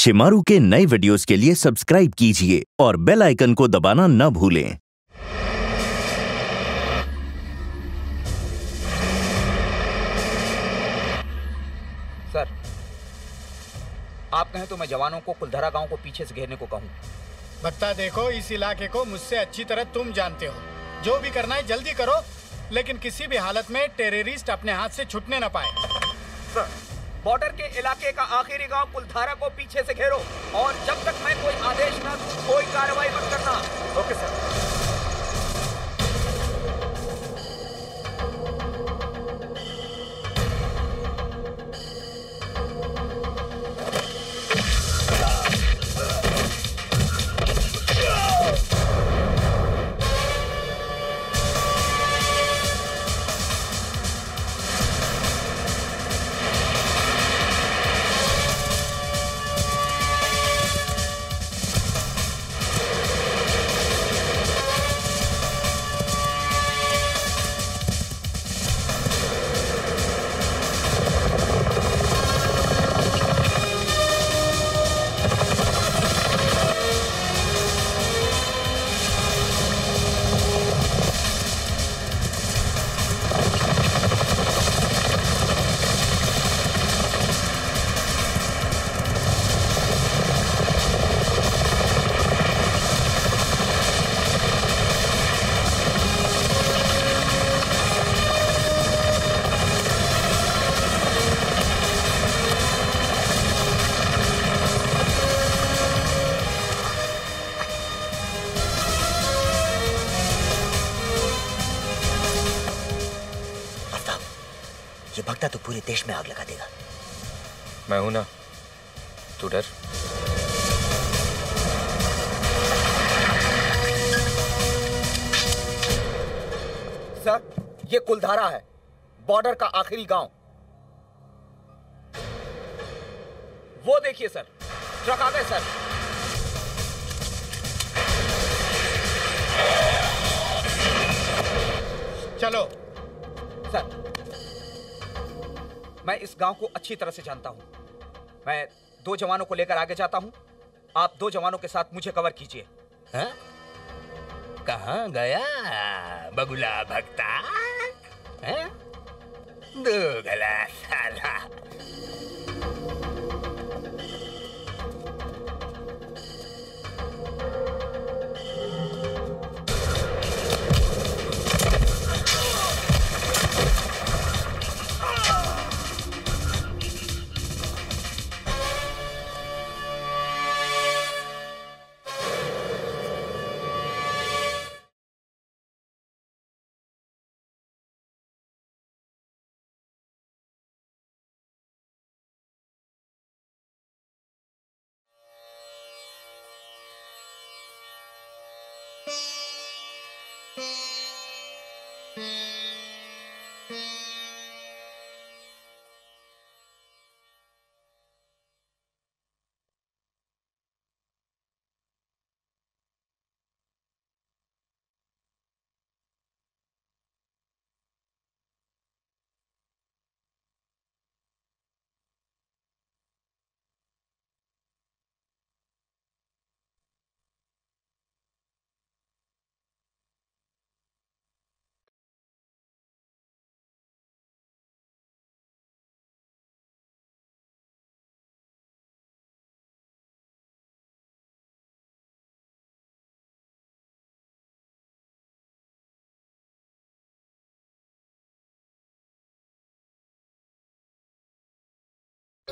शिमारू के नए वीडियोस के लिए सब्सक्राइब कीजिए और बेल आइकन को दबाना न भूलें। सर आप कहें तो मैं जवानों को कुलधरा गाँव को पीछे से घेरने को कहूँ। बत्ता देखो इस इलाके को मुझसे अच्छी तरह तुम जानते हो। जो भी करना है जल्दी करो लेकिन किसी भी हालत में टेररिस्ट अपने हाथ से छुटने न पाए। सर बॉर्डर के इलाके का आखिरी गाँव कुलधारा को पीछे से घेरो। और जब तक मैं कोई आदेश न कोई कार्रवाई मत करना। ओके सर पूरे देश में आग लगा देगा। मैं हूँ ना तू डर। सर ये कुलधारा है बॉर्डर का आखिरी गाँव। वो देखिए सर ट्रक आ गए सर। चलो। सर मैं इस गाँव को अच्छी तरह से जानता हूँ। मैं दो जवानों को लेकर आगे जाता हूँ। आप दो जवानों के साथ मुझे कवर कीजिए। हाँ? कहा गया बगुला भक्ता? हाँ?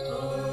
Oh.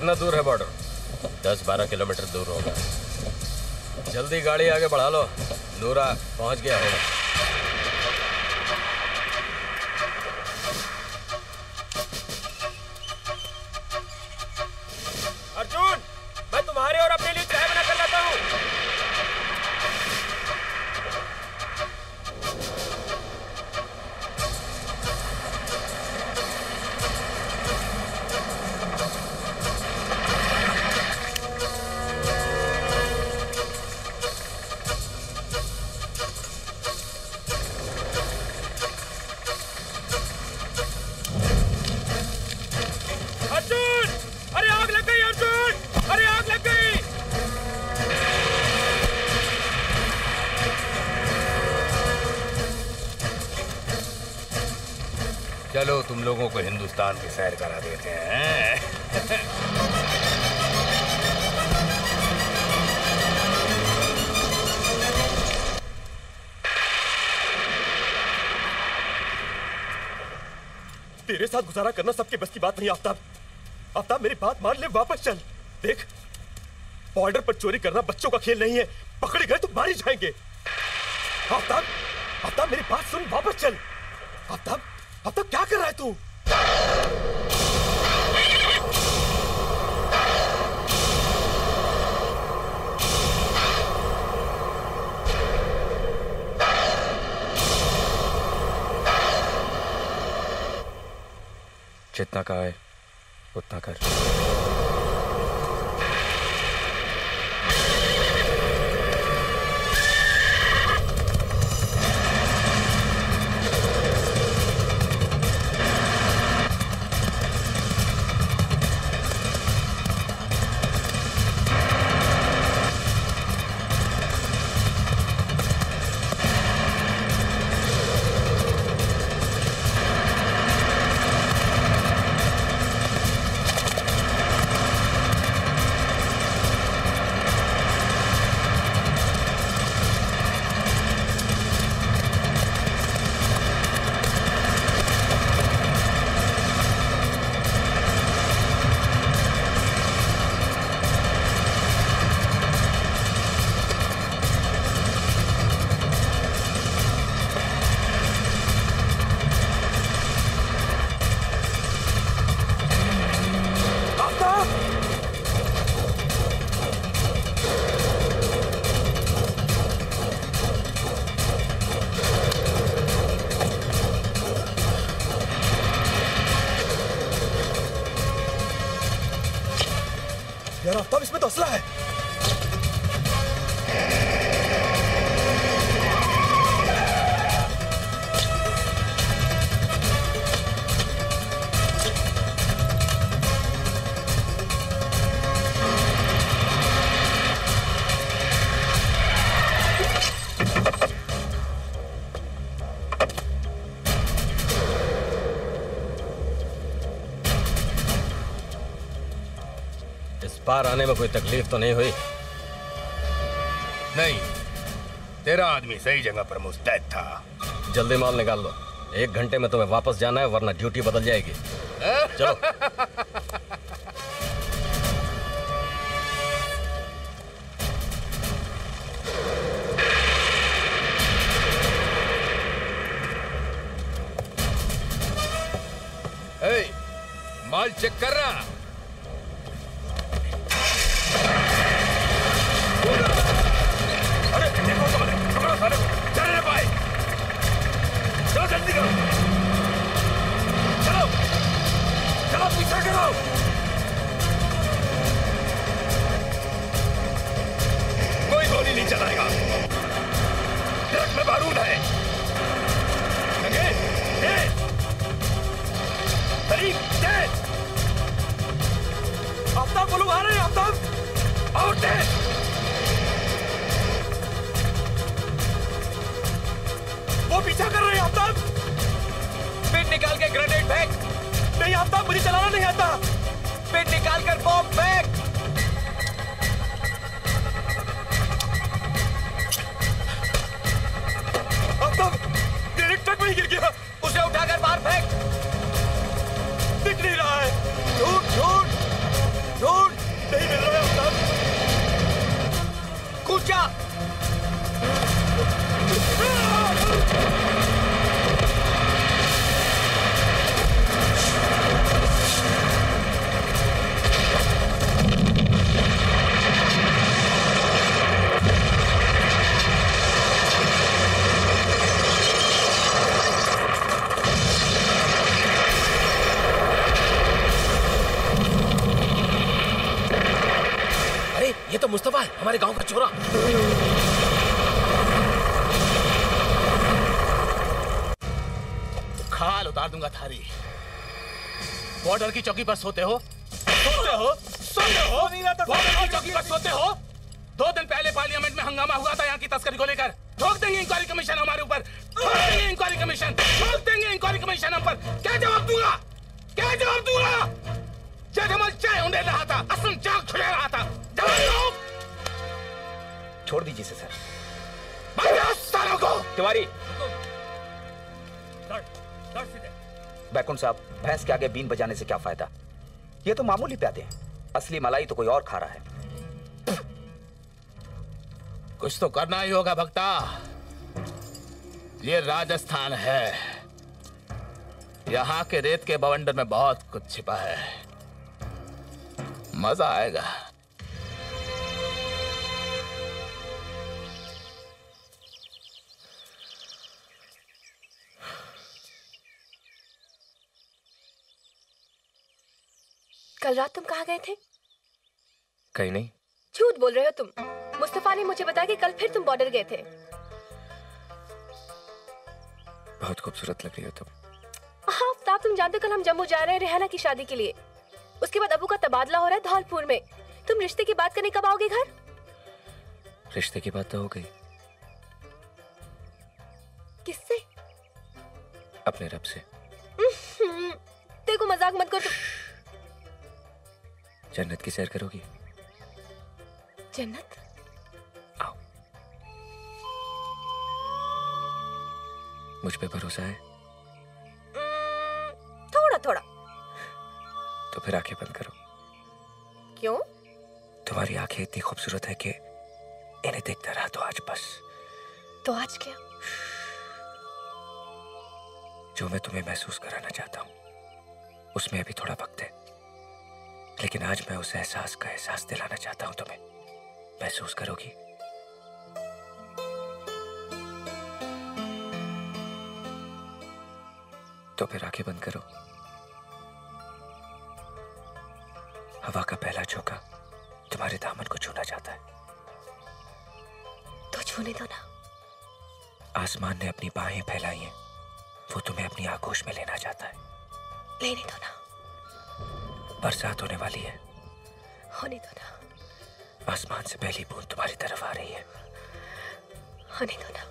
कितना दूर है बॉर्डर दस बारह किलोमीटर दूर होगा। जल्दी गाड़ी आगे बढ़ा लो। नूरा पहुँच गया होगा साथ गुजारा करना सबके बस की बात नहीं, आफ्ताब। आफ्ताब, मेरी बात मान ले, वापस चल। देख, बॉर्डर पर चोरी करना बच्चों का खेल नहीं है। पकड़े गए तो मारे जाएँगे। आफ्ताब आफ्ताब, मेरी बात सुन, वापस चल आफ्ताब आफ्ताब क्या कर रहा है तू जितना का है उतना कर पार आने में कोई तकलीफ़ तो नहीं हुई? नहीं। तेरा आदमी सही जगह पर मुस्तैद था। जल्दी माल निकाल लो। एक घंटे में तुम्हें वापस जाना है वरना ड्यूटी बदल जाएगी। चलो। चलो की चौकी पर सोते हो? आगे बीन बजाने से क्या फ़ायदा? ये तो मामूली प्यादे हैं। असली मलाई तो कोई और खा रहा है। कुछ तो करना ही होगा, भक्ता। ये राजस्थान है। यहाँ के रेत के बवंडर में बहुत कुछ छिपा है। मज़ा आएगा। कल रात तुम कहाँ गए थे? कहीं नहीं। झूठ बोल रहे हो तुम। मुस्तफ़ा ने मुझे बताया कि कल फिर तुम बॉर्डर गए थे। बहुत खूबसूरत लग रही हो तुम। हाँ आफ्ताब तुम जानते हो कल हम जम्मू जा रहे हैं रेहाना की शादी के लिए। उसके बाद अबू का तबादला हो रहा है धौलपुर में। तुम रिश्ते की बात करने कब आओगे घर? रिश्ते की बात तो हो गई। किससे? अपने रब से। देखो मज़ाक मत करो जन्नत की सैर करोगी? जन्नत? आओ। मुझ पे भरोसा है? थोड़ा थोड़ा। तो फिर आँखें बंद करो। क्यों? तुम्हारी आँखें इतनी खूबसूरत है कि इन्हें देखता रहा तो आज बस। तो आज क्या? जो मैं तुम्हें महसूस कराना चाहता हूँ उसमें अभी थोड़ा वक्त है। लेकिन आज मैं उस एहसास का एहसास दिलाना चाहता हूँ तुम्हें। महसूस करोगी? तो फिर आँखें बंद करो। हवा का पहला झोंका तुम्हारे दामन को छूना चाहता है। तो छूने दो ना। आसमान ने अपनी बाहें फैलाई हैं वो तुम्हें अपनी आगोश में लेना चाहता है। लेने दो ना। बरसात होने वाली है। होने दो ना। आसमान से पहली बूंद तुम्हारी तरफ़ आ रही है। होने दो ना।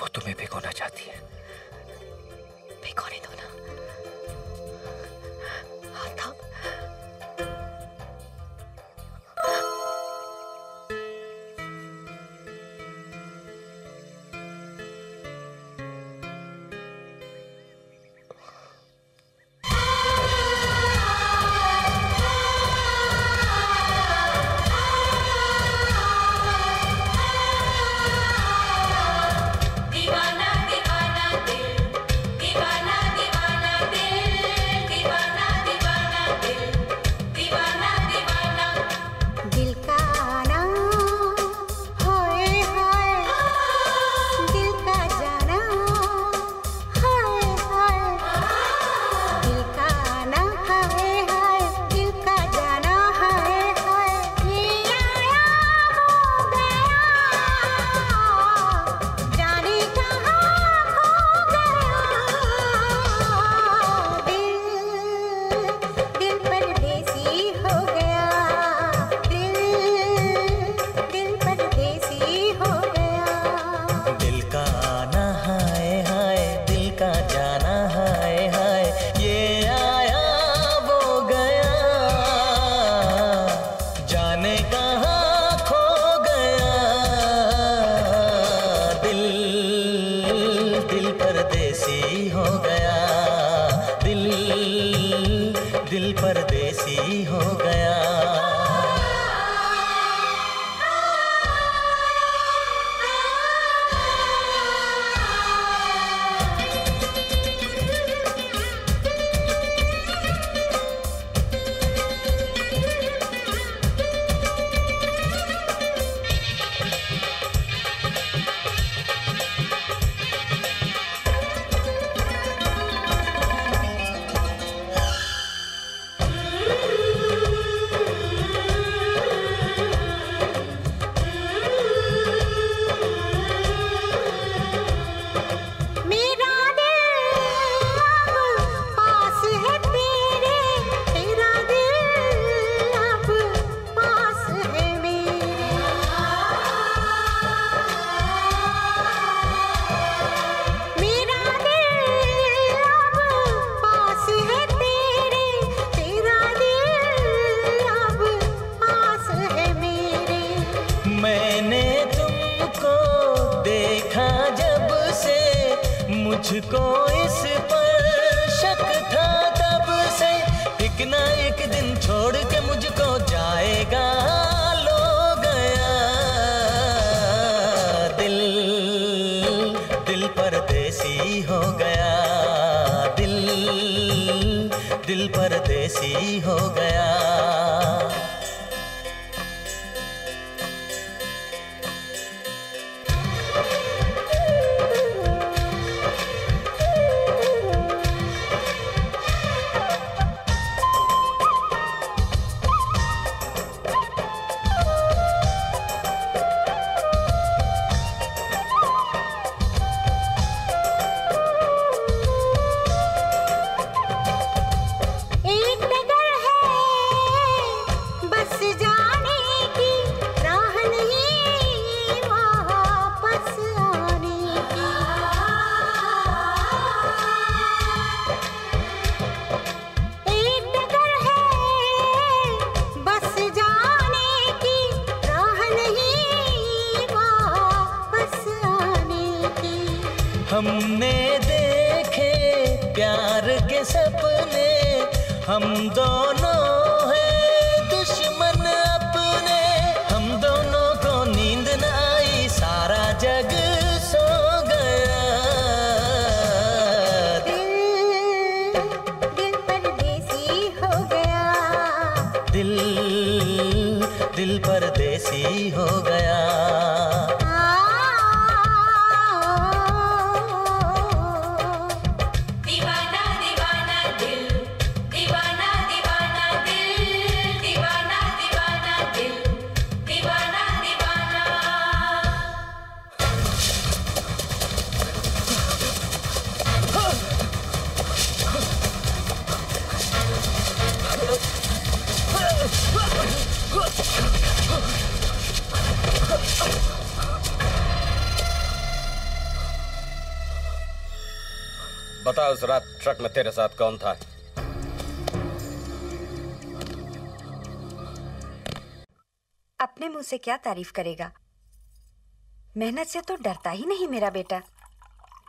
वो तुम्हें भिगोना चाहती है। भिगोने दो बता उस रात ट्रक में तेरे साथ कौन था। अपने मुँह से क्या तारीफ़ करेगा? मेहनत से तो डरता ही नहीं मेरा बेटा।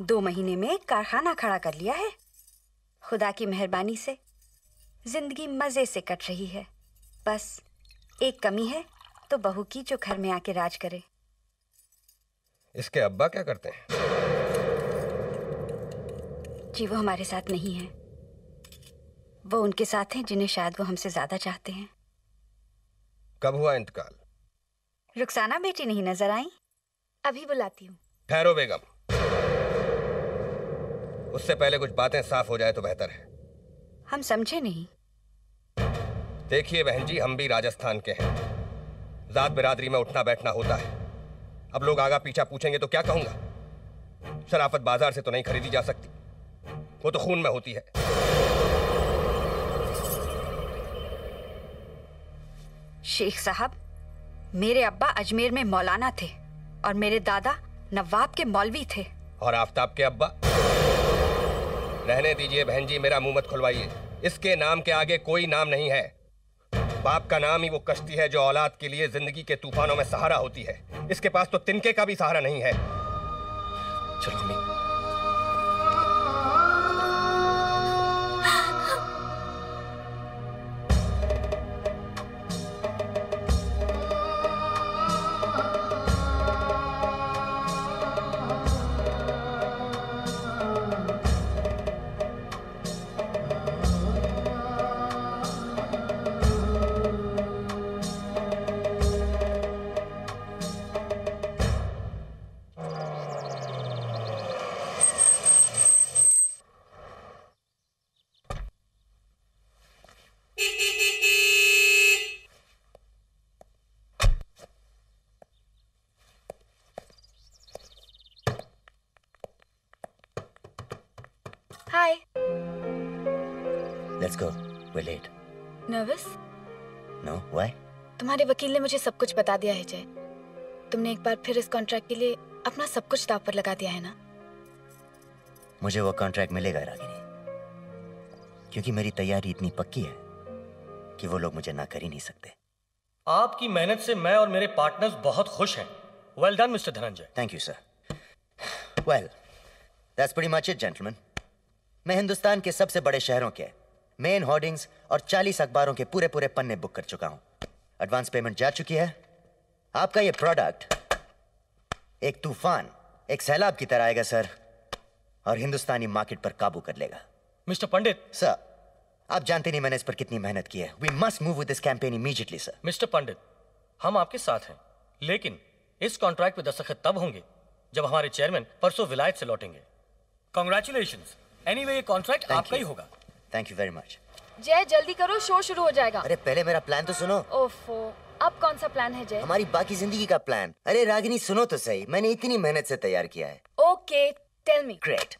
दो महीने में एक कारखाना खड़ा कर लिया है। खुदा की मेहरबानी से। ज़िंदगी मज़े से कट रही है। बस एक कमी है तो बहू की जो घर में आके राज करे। इसके अब्बा क्या करते हैं? जी वो हमारे साथ नहीं है। वो उनके साथ हैं जिन्हें शायद वो हमसे ज़्यादा चाहते हैं। कब हुआ इंतकाल? रुखसाना बेटी नहीं नज़र आई? अभी बुलाती हूँ। ठहरो बेगम। उससे पहले कुछ बातें साफ़ हो जाए तो बेहतर है। हम समझे नहीं। देखिए बहन जी हम भी राजस्थान के हैं। जात बिरादरी में उठना बैठना होता है। अब लोग आगा पीछा पूछेंगे तो क्या कहूँगा? शराफत बाज़ार से तो नहीं खरीदी जा सकती। वो तो खून में होती है। शेख साहब मेरे अब्बा अजमेर में मौलाना थे और मेरे दादा नवाब के मौलवी थे। और आफ्ताब के अब्बा? रहने दीजिए बहन जी मेरा मुँह मत खुलवाइए। इसके नाम के आगे कोई नाम नहीं है। बाप का नाम ही वो कश्ती है जो औलाद के लिए ज़िंदगी के तूफानों में सहारा होती है। इसके पास तो तिनके का भी सहारा नहीं है। चलो अम्मी वकील ने मुझे सब कुछ बता दिया है जय। तुमने एक बार फिर इस कॉन्ट्रैक्ट के लिए अपना सब कुछ दाव पर लगा दिया है ना? मुझे वो कॉन्ट्रैक्ट मिलेगा रागिनी। क्योंकि मेरी तैयारी इतनी पक्की है कि वो लोग मुझे ना कर ही नहीं सकते। आपकी मेहनत से मैं और मेरे पार्टनर्स बहुत खुश हैं। Well done mister Dhananjay thank you sir well That's pretty much it, gentlemen. मैं हिंदुस्तान के सबसे बड़े शहरों के मेन होर्डिंग्स और 40 अखबारों के पूरे पूरे पन्ने बुक कर चुका हूँ। एडवांस पेमेंट जा चुकी है। आपका ये प्रोडक्ट एक तूफ़ान एक सैलाब की तरह आएगा सर और हिंदुस्तानी मार्केट पर काबू कर लेगा। मिस्टर पंडित। सर आप जानते नहीं मैंने इस पर कितनी मेहनत की है। We must move with this campaign immediately sir mister Pandit हम आपके साथ हैं लेकिन इस कॉन्ट्रैक्ट पे दस्तखत तब होंगे जब हमारे चेयरमैन परसों विलायत से लौटेंगे। कॉन्ग्रेचुलेशन एनीवे ये कॉन्ट्रैक्ट आपका ही होगा। थैंक यू वेरी मच जय जल्दी करो शो शुरू हो जाएगा। अरे पहले मेरा प्लान तो सुनो। ओफो अब कौन सा प्लान है जय? हमारी बाकी ज़िंदगी का प्लान अरे रागिनी सुनो तो सही। मैंने इतनी मेहनत से तैयार किया है। ओके टेल मी ग्रेट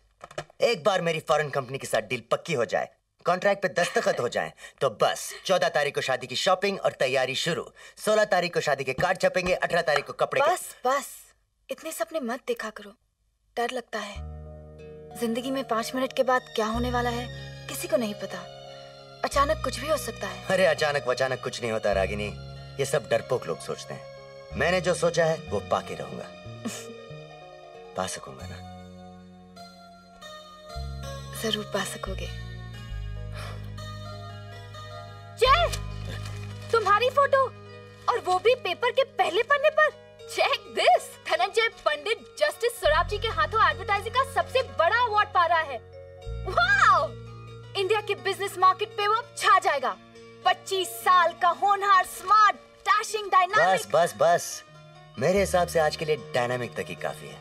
एक बार मेरी फॉरेन कंपनी के साथ डील पक्की हो जाए कॉन्ट्रैक्ट पे दस्तखत हो जाए तो बस चौदह तारीख को शादी की शॉपिंग और तैयारी शुरू। सोलह तारीख को शादी के कार्ड छपेंगे अठारह तारीख को कपड़े बस के- बस बस इतने सपने मत देखा करो। डर लगता है। ज़िंदगी में पाँच मिनट के बाद क्या होने वाला है किसी को नहीं पता। अचानक कुछ भी हो सकता है। अरे अचानक वचानक कुछ नहीं होता रागिनी। ये सब डरपोक लोग सोचते हैं। मैंने जो सोचा है वो पाके रहूँगा। पा सकूँगा ना? ज़रूर पा सकोगे। जय! तुम्हारी फ़ोटो और वो भी पेपर के पहले पन्ने पर। Check this! Dhananjay Pandit justice Surab ji के हाथों एडवर्टाइजिंग का सबसे बड़ा अवार्ड पा रहा है। वाओ इंडिया के बिज़नेस मार्केट पे वो छा जाएगा। 25 साल का होनहार स्मार्ट डैशिंग डायनामिक बस बस बस। मेरे हिसाब से आज के लिए डायनामिक तक ही काफ़ी है।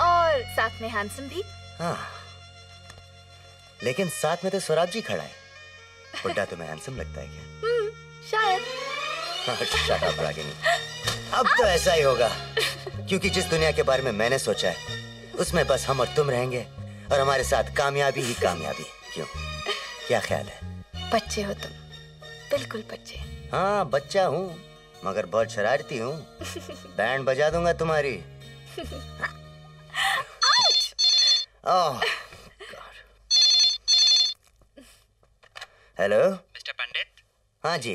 और साथ में हैंडसम भी। हाँ। लेकिन साथ में तो स्वराज जी खड़ा है। बुड्ढा तुम्हें हैंडसम लगता है क्या? हम्म, शायद। हाँ, रागिनी। अब तो ऐसा ही होगा। क्योंकि जिस दुनिया के बारे में मैंने सोचा है उसमें बस हम और तुम रहेंगे और हमारे साथ कामयाबी ही कामयाबी क्यों? क्या ख्याल है? बच्चे हो तुम। बिल्कुल बच्चे। हाँ बच्चा हूँ मगर बहुत शरारती हूँ। बैंड बजा दूँगा तुम्हारी। Oh hello mister Pandit? हाँ जी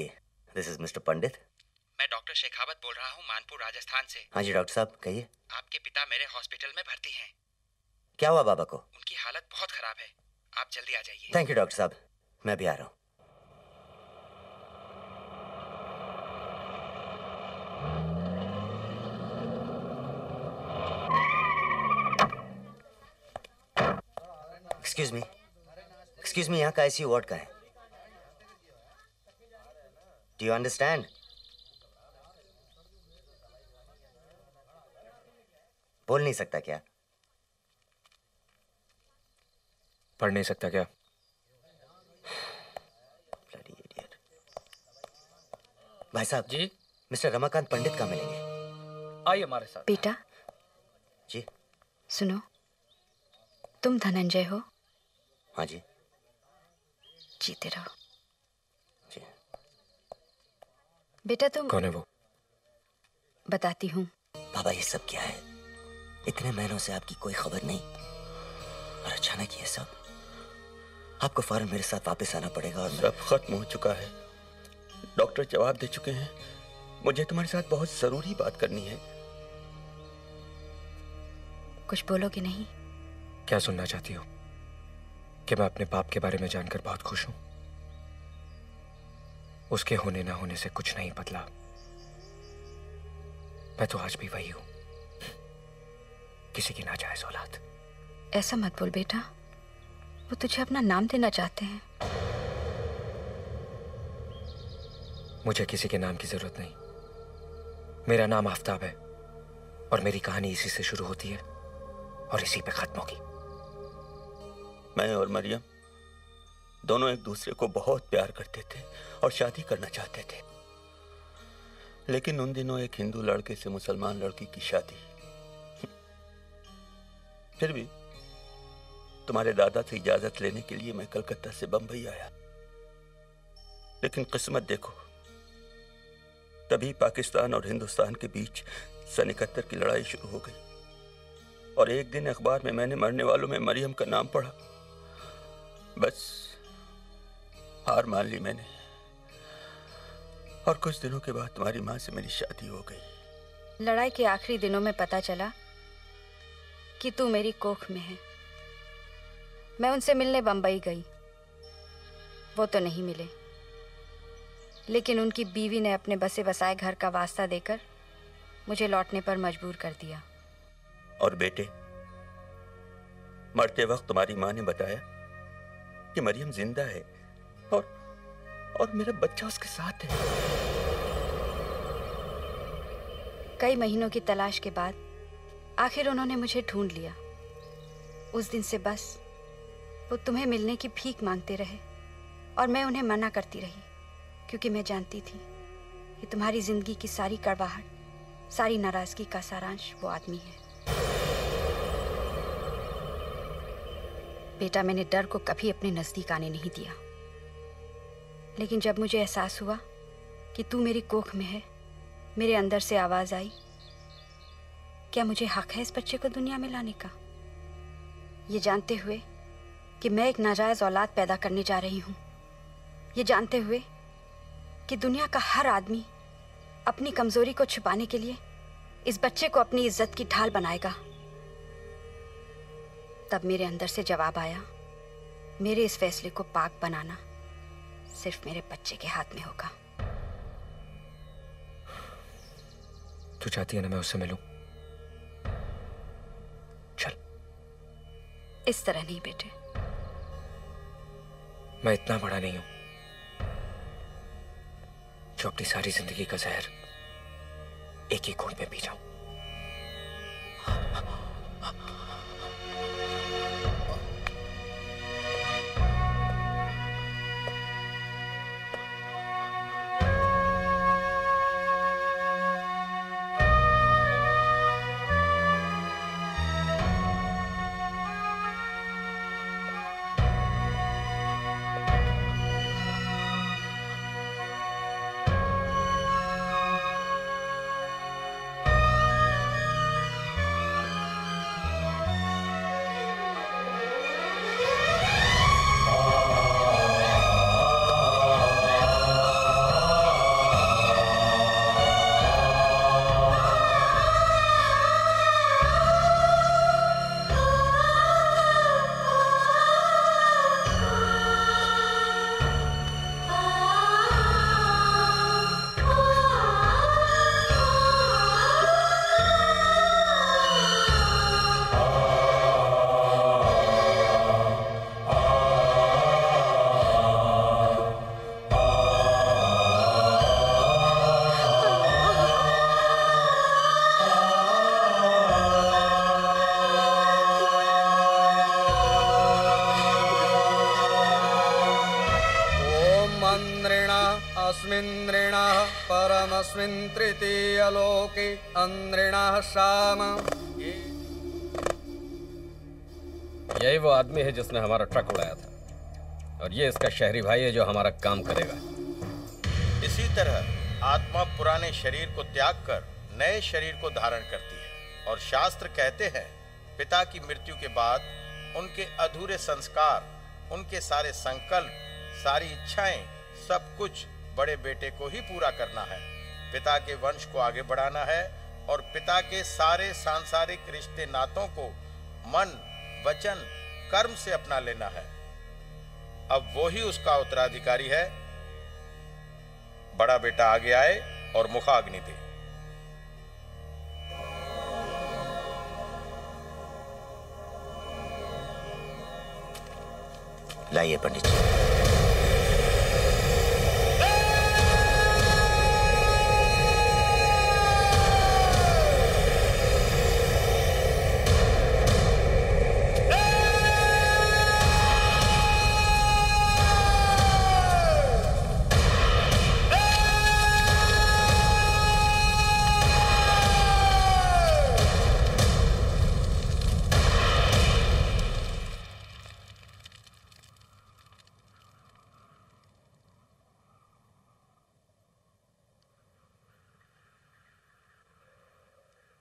दिस इज़ मिस्टर पंडित। मैं डॉक्टर शेखावत बोल रहा हूँ मानपुर राजस्थान से। हाँ जी डॉक्टर साहब कहिए। आपके पिता मेरे हॉस्पिटल में भर्ती हैं। क्या हुआ बाबा को? उनकी हालत बहुत खराब है। आप जल्दी आ जाइए। थैंक यू डॉक्टर साहब। मैं भी आ रहा हूँ। एक्सक्यूज मी एक्सक्यूज मी यहाँ का आईसीयू वार्ड का है? डू यू अंडरस्टैंड बोल नहीं सकता क्या? पढ़ नहीं सकता क्या? भाई साहब जी? मिस्टर रमाकांत पंडित का मिलेंगे? आइए हमारे साथ। बेटा। जी। सुनो तुम धनंजय हो? हाँ जी। जीते रहो। जी। बेटा तुम कौन है वो? बताती हूँ। बाबा ये सब क्या है? इतने महीनों से आपकी कोई खबर नहीं? और अचानक ये सब आपको फ़ौरन मेरे साथ वापस आना पड़ेगा और सब खत्म हो चुका है। डॉक्टर जवाब दे चुके हैं। मुझे तुम्हारे साथ बहुत ज़रूरी बात करनी है। कुछ बोलोगे नहीं? क्या सुनना चाहती हो? कि मैं अपने बाप के बारे में जानकर बहुत खुश हूँ। उसके होने ना होने से कुछ नहीं बदला। मैं तो आज भी वही हूँ। किसी की ना नाजायज औलाद। ऐसा मत बोल बेटा। वो तुझे अपना नाम देना चाहते हैं। मुझे किसी के नाम की ज़रूरत नहीं। मेरा नाम आफ्ताब है और मेरी कहानी इसी से शुरू होती है और इसी पे खत्म होगी। मैं और मरियम दोनों एक दूसरे को बहुत प्यार करते थे और शादी करना चाहते थे। लेकिन उन दिनों एक हिंदू लड़के से मुसलमान लड़की की शादी फिर भी तुम्हारे दादा से इजाज़त लेने के लिए मैं कलकत्ता से बंबई आया। लेकिन किस्मत देखो, तभी पाकिस्तान और हिंदुस्तान के बीच सन इकहत्तर की लड़ाई शुरू हो गई। और एक दिन अखबार में मैंने मरने वालों में मरियम का नाम पढ़ा। बस, हार मान ली मैंने। और कुछ दिनों के बाद तुम्हारी माँ से मेरी शादी हो गई। लड़ाई के आखिरी दिनों में पता चला कि तू मेरी कोख में है। मैं उनसे मिलने बम्बई गई। वो तो नहीं मिले। लेकिन उनकी बीवी ने अपने बसे बसाए घर का वास्ता देकर मुझे लौटने पर मजबूर कर दिया। और बेटे मरते वक्त तुम्हारी माँ ने बताया कि मरियम ज़िंदा है और और मेरा बच्चा उसके साथ है। कई महीनों की तलाश के बाद आखिर उन्होंने मुझे ढूंढ लिया। उस दिन से बस वो तुम्हें मिलने की भीख मांगते रहे और मैं उन्हें मना करती रही, क्योंकि मैं जानती थी कि तुम्हारी ज़िंदगी की सारी कड़वाहट, सारी नाराज़गी का सारांश वो आदमी है। बेटा, मैंने डर को कभी अपने नज़दीक आने नहीं दिया। लेकिन जब मुझे एहसास हुआ कि तू मेरी कोख में है, मेरे अंदर से आवाज़ आई, क्या मुझे हक है इस बच्चे को दुनिया में लाने का? ये जानते हुए कि मैं एक नाजायज औलाद पैदा करने जा रही हूँ। ये जानते हुए कि दुनिया का हर आदमी अपनी कमज़ोरी को छुपाने के लिए इस बच्चे को अपनी इज़्ज़त की ढाल बनाएगा। तब मेरे अंदर से जवाब आया मेरे इस फैसले को पाक बनाना सिर्फ़ मेरे बच्चे के हाथ में होगा। तू चाहती है ना मैं उससे मिलूं? चल। इस तरह नहीं बेटे। मैं इतना बड़ा नहीं हूँ। जो अपनी सारी ज़िंदगी का जहर एक ही घोट में पी जाऊँ। जिसने हमारा ट्रक उड़ाया था। और ये इसका शहरी भाई है जो हमारा काम करेगा। इसी तरह आत्मा पुराने शरीर को त्याग कर नए शरीर को धारण करती है। और शास्त्र कहते हैं, पिता की मृत्यु के बाद उनके अधूरे संस्कार, उनके सारे संकल्प, सारी इच्छाएँ, सब कुछ बड़े बेटे को ही पूरा करना है। पिता के वंश को आगे बढ़ाना है और पिता के सारे सांसारिक रिश्ते नातों को मन, वचन कर्म से अपना लेना है। अब वो ही उसका उत्तराधिकारी है। बड़ा बेटा आगे आए और मुखाग्नि दे। लाइए पंडित जी।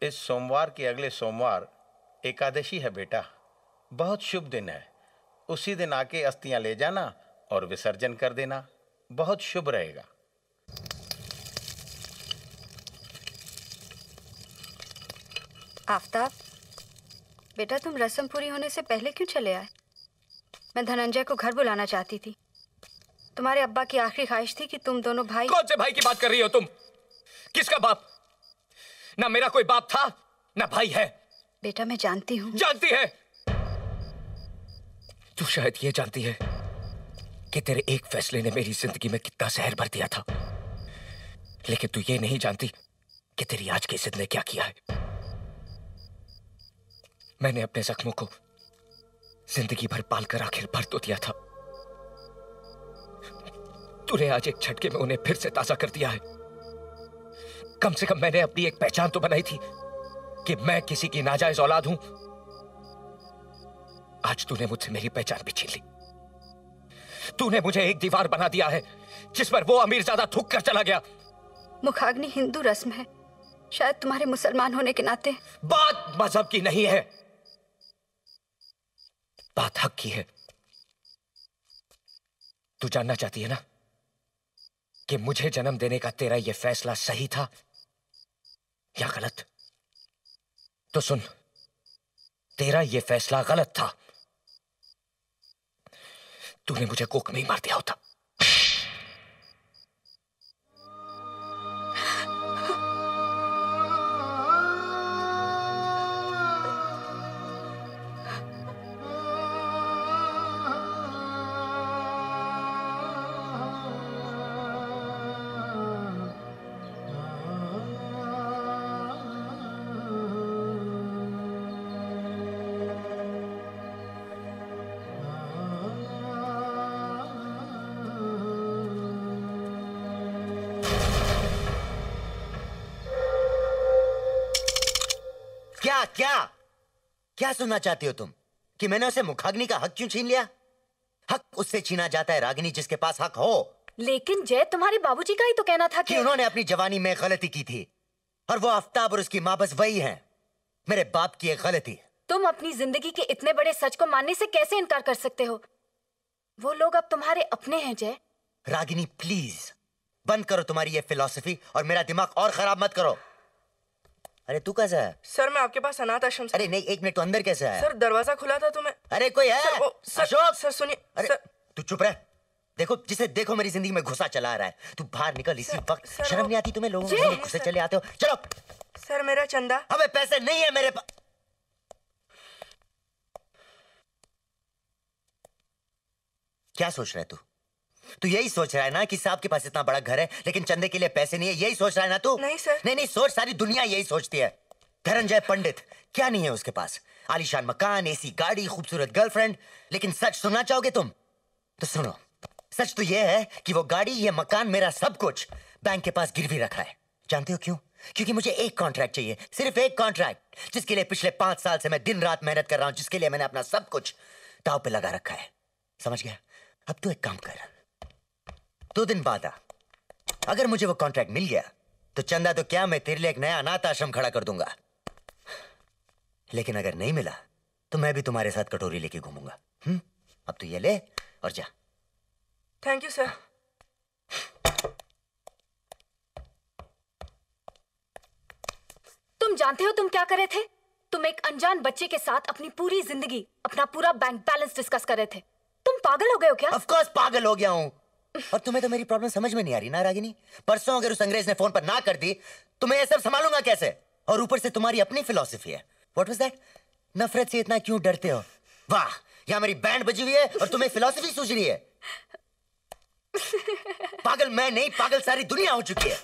इस सोमवार के अगले सोमवार एकादशी है बेटा। बहुत शुभ दिन है। उसी दिन आके अस्थियाँ ले जाना और विसर्जन कर देना। बहुत शुभ रहेगा। आफ्ताब बेटा तुम रस्म पूरी होने से पहले क्यों चले आए? मैं धनंजय को घर बुलाना चाहती थी। तुम्हारे अब्बा की आखिरी ख्वाहिश थी कि तुम दोनों भाई कौन से भाई की बात कर रही हो तुम? किसका बाप? ना मेरा कोई बाप था ना भाई है। बेटा मैं जानती हूँ। जानती है। तू शायद ये जानती है कि तेरे एक फैसले ने मेरी ज़िंदगी में कितना जहर भर दिया था। लेकिन तू ये नहीं जानती कि तेरी आज की जिद ने क्या किया है। मैंने अपने जख्मों को ज़िंदगी भर पाल कर आखिर भर तो दिया था। तूने आज एक झटके में उन्हें फिर से ताज़ा कर दिया है। कम से कम मैंने अपनी एक पहचान तो बनाई थी कि मैं किसी की नाजायज औलाद हूँ। आज तूने मुझसे मेरी पहचान भी छीन ली। तूने मुझे एक दीवार बना दिया है जिस पर वो अमीर ज़्यादा थूक कर चला गया। मुखाग्नि हिंदू रस्म है। शायद तुम्हारे मुसलमान होने के नाते। बात मज़हब की नहीं है। बात हक की है। तू जानना चाहती है ना कि मुझे जन्म देने का तेरा यह फैसला सही था? या गलत? तो सुन, तेरा यह फैसला गलत था। तूने मुझे कोख में ही मार दिया होता। सुनना चाहती हो तुम? कि मैंने उसे मुखाग्नि का हक क्यों छीन लिया? हक उससे छीना जाता है रागिनी जिसके पास हक हो। लेकिन जय तुम्हारे बाबूजी का ही तो कहना था कि उन्होंने अपनी जवानी में गलती की थी। और वो आफ्ताब और उसकी माँ बस वही है। मेरे बाप की एक गलती तुम अपनी ज़िंदगी के इतने बड़े सच को मानने से कैसे इनकार कर सकते हो? वो लोग अब तुम्हारे अपने हैं जय। रागिनी प्लीज़ बंद करो तुम्हारी ये फिलॉसफी और मेरा दिमाग और खराब मत करो। अरे तू कैसा है? सर मैं आपके पास अनाथ आश्रम से अरे नहीं एक मिनट तो अंदर कैसे है? सर दरवाज़ा खुला था तो मैं अरे कोई है? सर, वो, सर, अशोक! सर सुनिए अरे सर, तू चुप रह। देखो जिसे देखो मेरी ज़िंदगी में घुसा चला रहा है। तू बाहर निकल इसी वक्त। सर, शर्म नहीं आती तुम्हें? लोगों। के घुसे चले आते हो। चलो। सर मेरा चंदा। अबे पैसे नहीं है मेरे पास क्या सोच रहे तू? तू यही सोच रहा है ना कि साहब के पास इतना बड़ा घर है लेकिन चंदे के लिए पैसे नहीं है यही सोच रहा है ना तू? नहीं सर। नहीं नहीं सोच सारी दुनिया यही सोचती है। धनंजय पंडित क्या नहीं है उसके पास? आलीशान मकान एसी गाड़ी खूबसूरत गर्लफ्रेंड लेकिन सच सुनना चाहोगे तुम? तो सुनो सच तो यह है कि वो गाड़ी ये मकान मेरा सब कुछ बैंक के पास गिरवी रखा है। जानते हो क्यों? क्योंकि मुझे एक कॉन्ट्रैक्ट चाहिए सिर्फ़ एक कॉन्ट्रैक्ट जिसके लिए पिछले पाँच साल से मैं दिन रात मेहनत कर रहा हूँ जिसके लिए मैंने अपना सब कुछ दाव पे लगा रखा है। समझ गया? अब तू एक काम कर दो दिन बाद आ। अगर मुझे वो कॉन्ट्रैक्ट मिल गया तो चंदा तो क्या मैं तेरे लिए एक नया अनाथ आश्रम खड़ा कर दूँगा? लेकिन अगर नहीं मिला तो मैं भी तुम्हारे साथ कटोरी लेके घूमूँगा। हम्म? अब तू ये ले और जा। थैंक यू सर तुम जानते हो तुम क्या कर रहे थे? तुम एक अनजान बच्चे के साथ अपनी पूरी ज़िंदगी अपना पूरा बैंक बैलेंस डिस्कस कर रहे थे। तुम पागल हो गए हो क्या? ऑफ़ कोर्स पागल हो गया हूँ। और तुम्हें तो मेरी प्रॉब्लम समझ में नहीं आ रही ना, रागिनी? परसों अगर उस अंग्रेज़ ने फ़ोन पर ना कर दी तो मैं ये सब संभालूँगा कैसे? और ऊपर से तुम्हारी अपनी फिलोसफी है। व्हाट वॉज़ दैट नफरत से इतना क्यों डरते हो? वाह, यहाँ मेरी बैंड बजी हुई है और तुम्हें फिलोसफी सूझ रही है। पागल मैं नहीं, पागल सारी दुनिया हो चुकी है।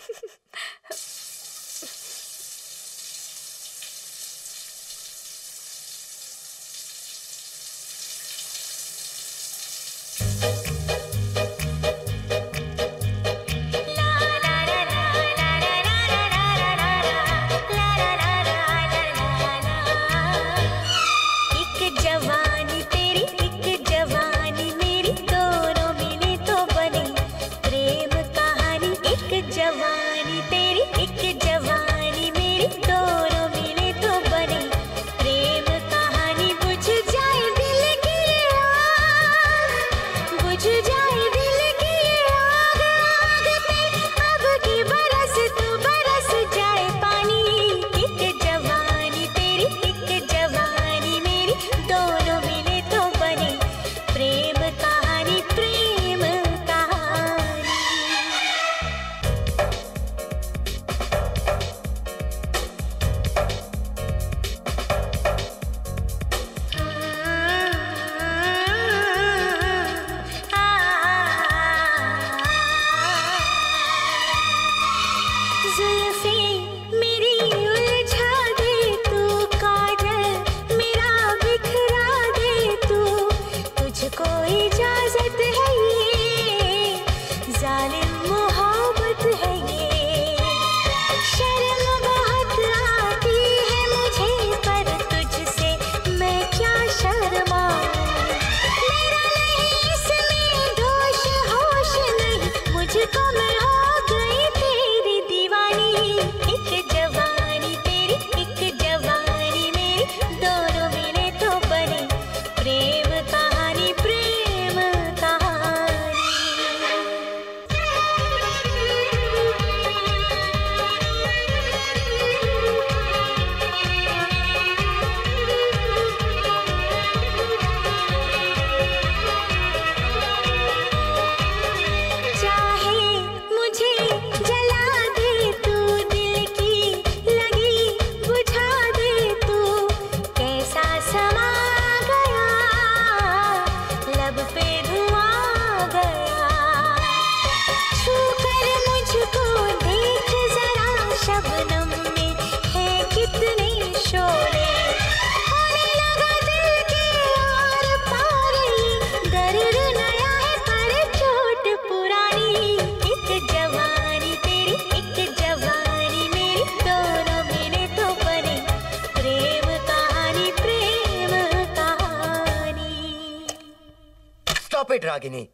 रागिनी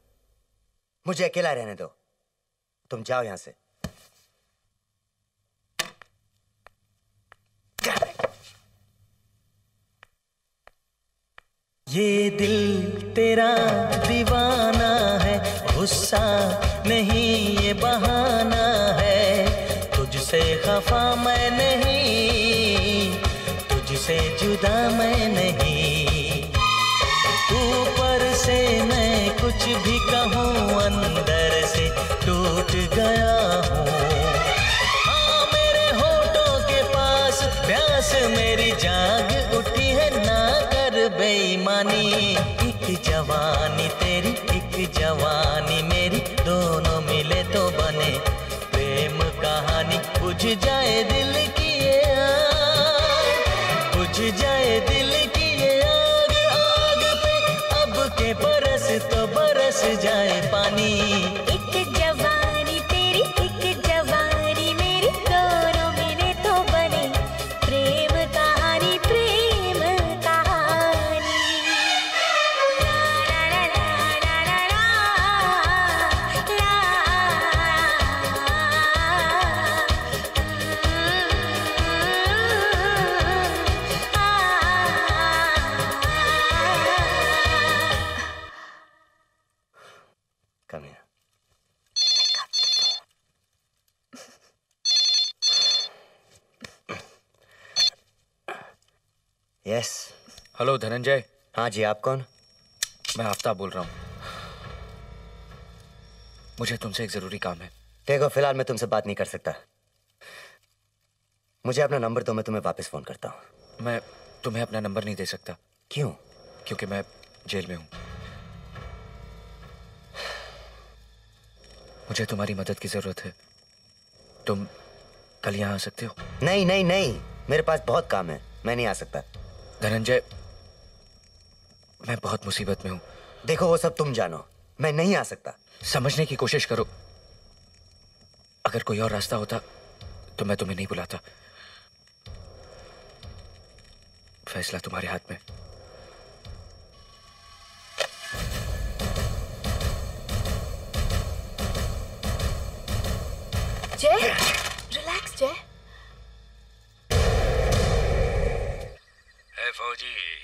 मुझे अकेला रहने दो। तुम जाओ यहाँ से। कौन? मैं आफ्ताब बोल रहा हूँ। मुझे तुमसे एक ज़रूरी काम है। देखो फ़िलहाल मैं तुमसे बात नहीं कर सकता। मुझे अपना नंबर दो मैं तुम्हें वापस फ़ोन करता हूँ। मैं तुम्हें अपना नंबर नहीं दे सकता। क्यों? क्योंकि मैं जेल में हूँ। मुझे तुम्हारी मदद की ज़रूरत है। तुम कल यहाँ आ सकते हो। नहीं नहीं नहीं। मेरे पास बहुत काम है। मैं नहीं आ सकता। धनंजय मैं बहुत मुसीबत में हूँ। देखो वो सब तुम जानो। मैं नहीं आ सकता। समझने की कोशिश करो। अगर कोई और रास्ता होता तो मैं तुम्हें नहीं बुलाता। फैसला तुम्हारे हाथ में। जय। रिलैक्स जय। फौजी।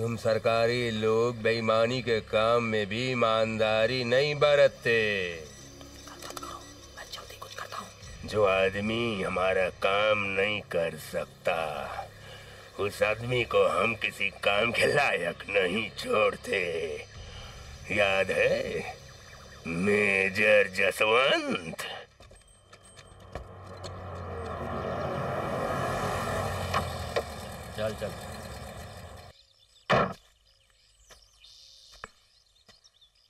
तुम सरकारी लोग बेईमानी के काम में भी ईमानदारी नहीं बरतते। जो आदमी हमारा काम नहीं कर सकता उस आदमी को हम किसी काम के लायक नहीं छोड़ते। याद है मेजर जसवंत? चल चल।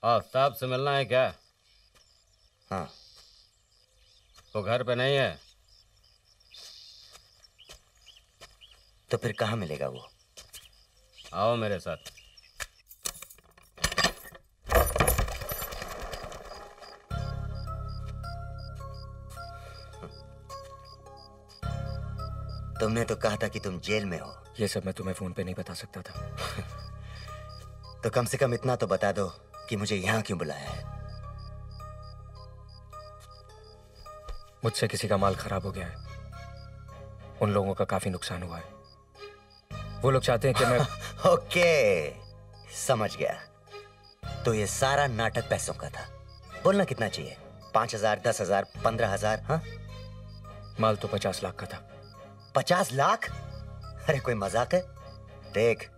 आफ्ताब से मिलना है क्या? हाँ। वो घर पे नहीं है? तो फिर कहाँ मिलेगा वो? आओ मेरे साथ। तुमने तो कहा था कि तुम जेल में हो। ये सब मैं तुम्हें फ़ोन पे नहीं बता सकता था। तो कम से कम इतना तो बता दो। कि मुझे यहाँ क्यों बुलाया है? मुझसे किसी का माल खराब हो गया है। उन लोगों का काफ़ी नुकसान हुआ है। वो लोग चाहते हैं कि मैं ओके। समझ गया। तो ये सारा नाटक पैसों का था। बोलना कितना चाहिए? पाँच हज़ार दस हज़ार पंद्रह हज़ार हाँ? माल तो पचास लाख का था। पचास लाख? अरे कोई मज़ाक है? देख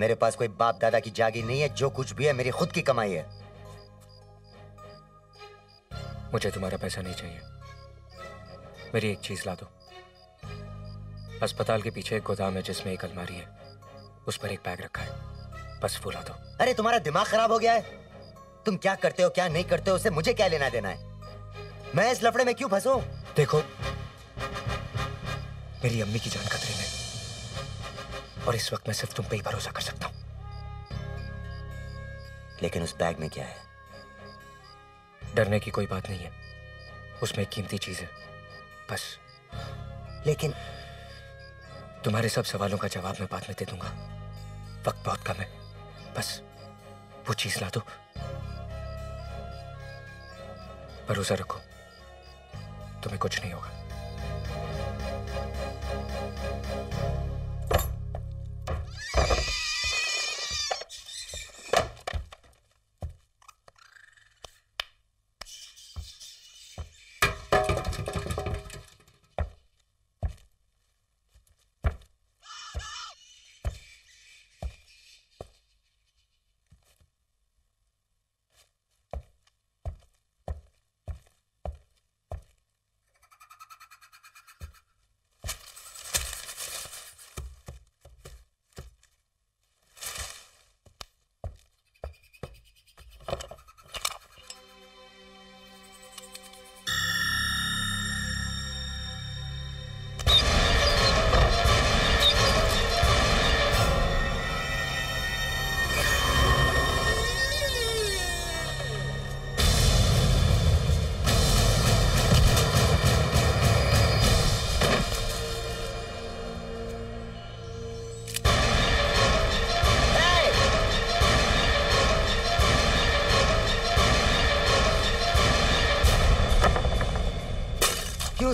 मेरे पास कोई बाप दादा की जागीर नहीं है जो कुछ भी है मेरी खुद की कमाई है। मुझे तुम्हारा पैसा नहीं चाहिए। मेरी एक चीज़ ला दो। अस्पताल के पीछे एक गोदाम है जिसमें एक अलमारी है। उस पर एक बैग रखा है। बस वो ला दो। अरे तुम्हारा दिमाग खराब हो गया है? तुम क्या करते हो क्या नहीं करते हो उससे मुझे क्या लेना देना है? मैं इस लफड़े में क्यों फंसू? देखो मेरी अम्मी की जान खतरे में और इस वक्त मैं सिर्फ़ तुम पे ही भरोसा कर सकता हूँ। लेकिन उस बैग में क्या है? डरने की कोई बात नहीं है। उसमें एक कीमती चीज़ है। बस। लेकिन तुम्हारे सब सवालों का जवाब मैं बाद में दे दूँगा। वक्त बहुत कम है। बस वो चीज़ ला दो। भरोसा रखो। तुम्हें कुछ नहीं होगा। क्यों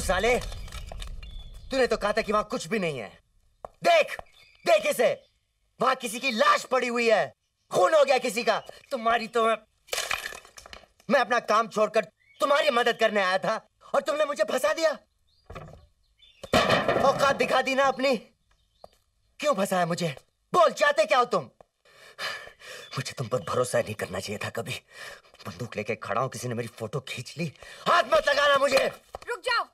साले। तूने तो कहा था कि वहाँ कुछ भी नहीं है। देख देख इसे। वहाँ किसी की लाश पड़ी हुई है। खून हो गया किसी का। तुम्हारी तो मैं मैं अपना काम छोड़कर तुम्हारी मदद करने आया था और तुमने मुझे फंसा दिया। औकात दिखा दी ना अपनी। क्यों फंसाया मुझे? बोल, चाहते क्या हो तुम? मुझे तुम पर भरोसा नहीं करना चाहिए था कभी। बंदूक लेके खड़ा हूँ, किसी ने मेरी फ़ोटो खींच ली। हाथ मत लगाना मुझे। रुक जाओ।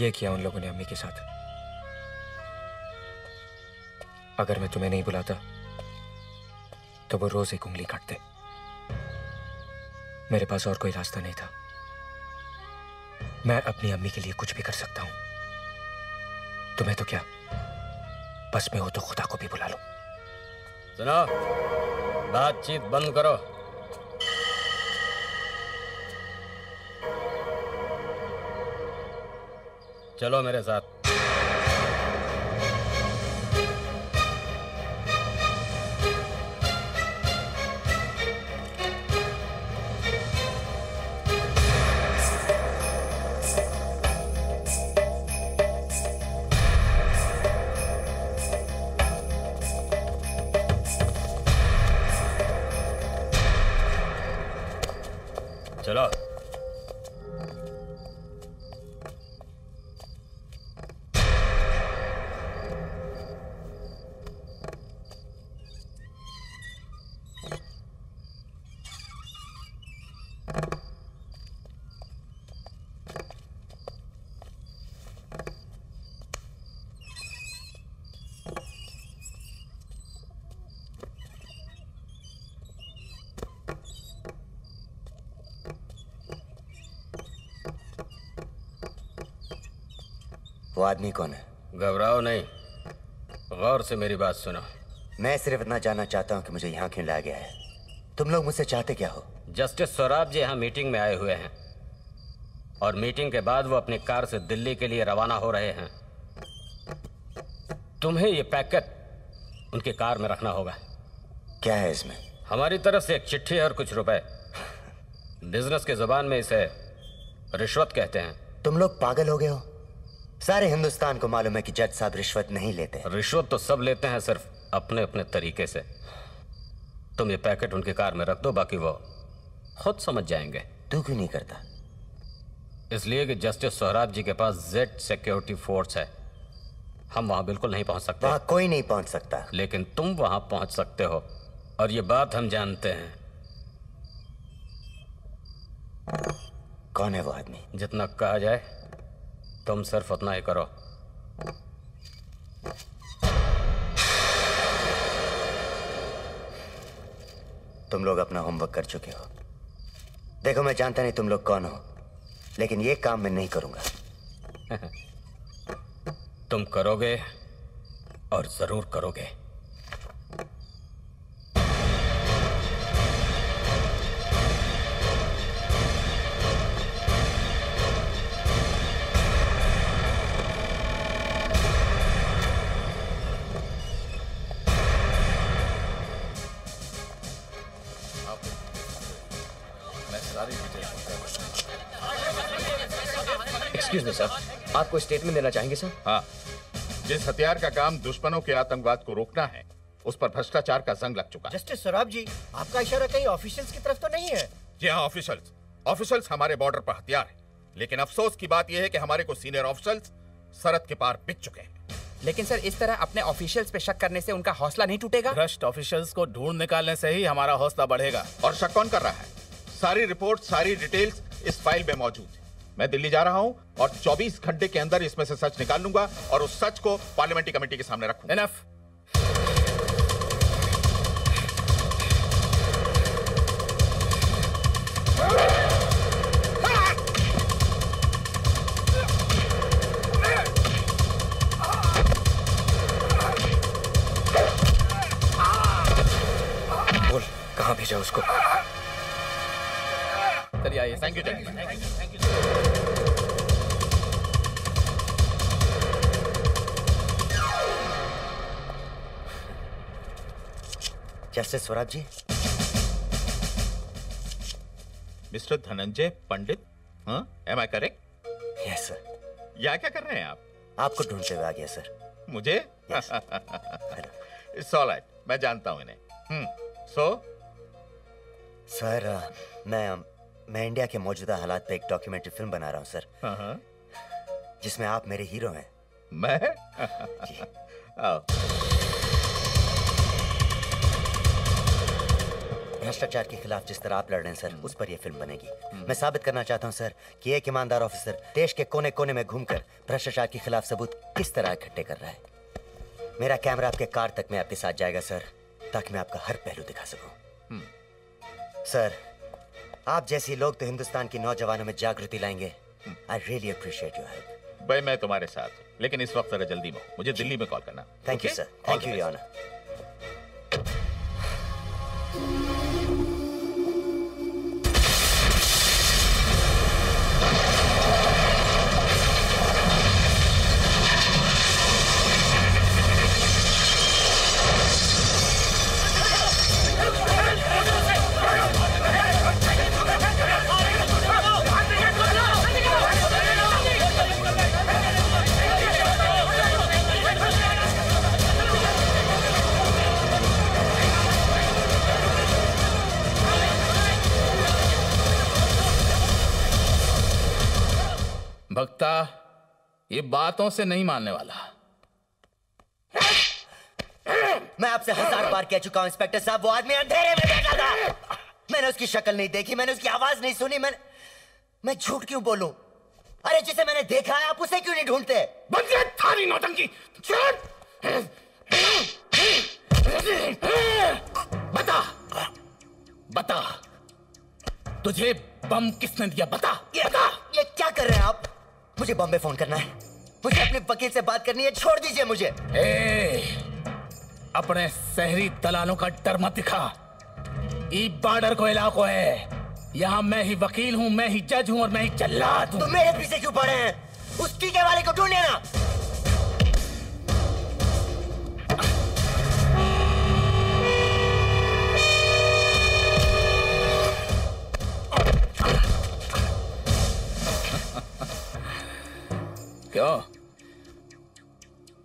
ये किया उन लोगों ने अम्मी के साथ। अगर मैं तुम्हें नहीं बुलाता तो वो रोज एक उंगली काटते। मेरे पास और कोई रास्ता नहीं था। मैं अपनी अम्मी के लिए कुछ भी कर सकता हूँ। तुम्हें तो क्या? बस में हो तो खुदा को भी बुला लो। सुनो, बातचीत बंद करो। चलो मेरे साथ। वो आदमी कौन है? घबराओ नहीं। गौर से मेरी बात सुनो। मैं सिर्फ़ इतना जानना चाहता हूँ कि मुझे यहाँ क्यों लाया गया है? तुम लोग मुझसे चाहते क्या हो? जस्टिस सौराब जी यहाँ मीटिंग में आए हुए हैं। और मीटिंग के बाद वो अपनी कार से दिल्ली के लिए रवाना हो रहे हैं। तुम्हें ये पैकेट उनकी कार में रखना होगा। क्या है इसमें? हमारी तरफ़ से एक चिट्ठी है और कुछ रुपए। बिज़नेस के ज़ुबान में इसे रिश्वत कहते हैं। तुम लोग पागल हो गए हो? सारे हिंदुस्तान को मालूम है कि जज साहब रिश्वत नहीं लेते रिश्वत तो सब लेते हैं सिर्फ़ अपने अपने तरीके से। तुम ये पैकेट उनकी कार में रख दो बाकी वो खुद समझ जाएँगे। तू क्यों नहीं करता? इसलिए कि जस्टिस सोहराब जी के पास जेड सिक्योरिटी फोर्स है। हम वहाँ बिल्कुल नहीं पहुँच सकते। वहाँ कोई नहीं पहुँच सकता। लेकिन तुम वहाँ पहुँच सकते हो और ये बात हम जानते हैं। कौन है वो आदमी? जितना कहा जाए। तुम सिर्फ़ उतना ही करो। तुम लोग अपना होमवर्क कर चुके हो। देखो मैं जानता नहीं तुम लोग कौन हो लेकिन ये काम मैं नहीं करूँगा। तुम करोगे और ज़रूर करोगे। एक्सक्यूज मी सर आपको स्टेटमेंट देना चाहेंगे सर हाँ। जिस हथियार का काम दुश्मनों के आतंकवाद को रोकना है उस पर भ्रष्टाचार का जंग लग चुका है। जस्टिस सराब जी आपका इशारा कहीं ऑफिशियल्स की तरफ़ तो नहीं है? जी हाँ ऑफिशियल्स ऑफिशियल्स हमारे बॉर्डर पर हथियार है। लेकिन अफसोस की बात यह है कि हमारे को सीनियर ऑफिशियल्स सरहद के पार बिक चुके हैं। लेकिन सर इस तरह अपने ऑफिशियल्स पे शक करने से उनका हौसला नहीं टूटेगा? भ्रष्ट ऑफिशियल्स को ढूंढ निकालने से ही हमारा हौसला बढ़ेगा। और शक कौन कर रहा है? सारी रिपोर्ट सारी डिटेल्स इस फ़ाइल में मौजूद है। मैं दिल्ली जा रहा हूँ और 24 घंटे के अंदर इसमें से सच निकाल लूँगा और उस सच को पार्लियामेंट्री कमेटी के सामने रखूँगा कहाँ भेजा उसको? चलिए आइए thank you justice Swaraj ji. Mister Dhananjay Pandit हाँ am I correct yes sir या क्या कर रहे हैं आप? आपको ढूंढते हुए आ गया सर मुझे? इट्स ऑल राइट मैं जानता हूँ इन्हें। हम्म सो सर मैं मैं इंडिया के मौजूदा हालात पे एक डॉक्यूमेंट्री फ़िल्म बना रहा हूँ सर हाँ हाँ जिसमें आप मेरे हीरो हैं। मैं? आओ भ्रष्टाचार के खिलाफ जिस तरह आप लड़ रहे हैं सर उस पर यह फ़िल्म बनेगी। मैं साबित करना चाहता हूँ सर कि एक ईमानदार ऑफिसर देश के कोने कोने में घूमकर भ्रष्टाचार के खिलाफ सबूत किस तरह इकट्ठे कर रहा है। मेरा कैमरा आपके कार तक में आपके साथ जाएगा सर ताकि मैं आपका हर पहलू दिखा सकूँ। सर आप जैसे लोग तो हिंदुस्तान की नौजवानों में जागृति लाएँगे। I really appreciate your help भाई मैं तुम्हारे साथ हूँ, लेकिन इस वक्त जरा जल्दी में मुझे दिल्ली में कॉल करना। Thank you sir thank you best. Your honour भक्ता ये बातों से नहीं मानने वाला। मैं आपसे हज़ार बार कह चुका हूँ इंस्पेक्टर साहब वो आदमी अंधेरे में बैठा था। मैंने उसकी शक्ल नहीं देखी मैंने उसकी आवाज़ नहीं सुनी मैंने मैं झूठ क्यों बोलूँ? अरे जिसे मैंने देखा है आप उसे क्यों नहीं ढूंढते? बंदे थारी नौटंकी! बता! बता! तुझे बम किसने दिया? बता! ये, बता! ये क्या कर रहे हैं आप? मुझे बॉम्बे फ़ोन करना है। मुझे अपने वकील से बात करनी है छोड़ दीजिए मुझे। ए, अपने शहरी दलालों का डर मत दिखा। ई बॉर्डर को इलाको है। यहाँ मैं ही वकील हूँ मैं ही जज हूँ और मैं ही जल्लाद हूँ। तो मेरे पीछे क्यों पड़े हैं? उस टीके वाले को ढूंढ ना क्यों?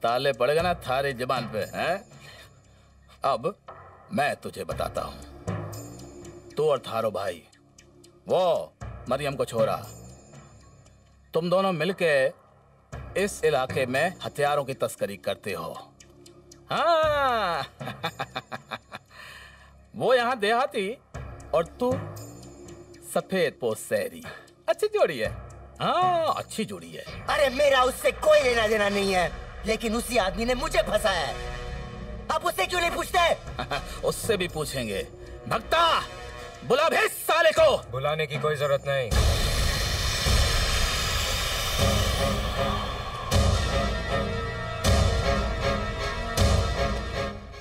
ताले पड़ गए ना थारी जबान पे, हैं? अब मैं तुझे बताता हूँ। तू और थारो भाई, वो मरियम को छोड़ा। तुम दोनों मिलके इस इलाके में हथियारों की तस्करी करते हो। हाँ! वो यहाँ देहाती और तू सफ़ेद पोस्ट अच्छा अच्छी जोड़ी है। हाँ अच्छी जोड़ी है। अरे मेरा उससे कोई लेना देना नहीं है लेकिन उसी आदमी ने मुझे फंसाया है। आप उससे क्यों नहीं पूछते? उससे भी पूछेंगे। भक्ता बुला भेज साले को। बुलाने की कोई ज़रूरत नहीं।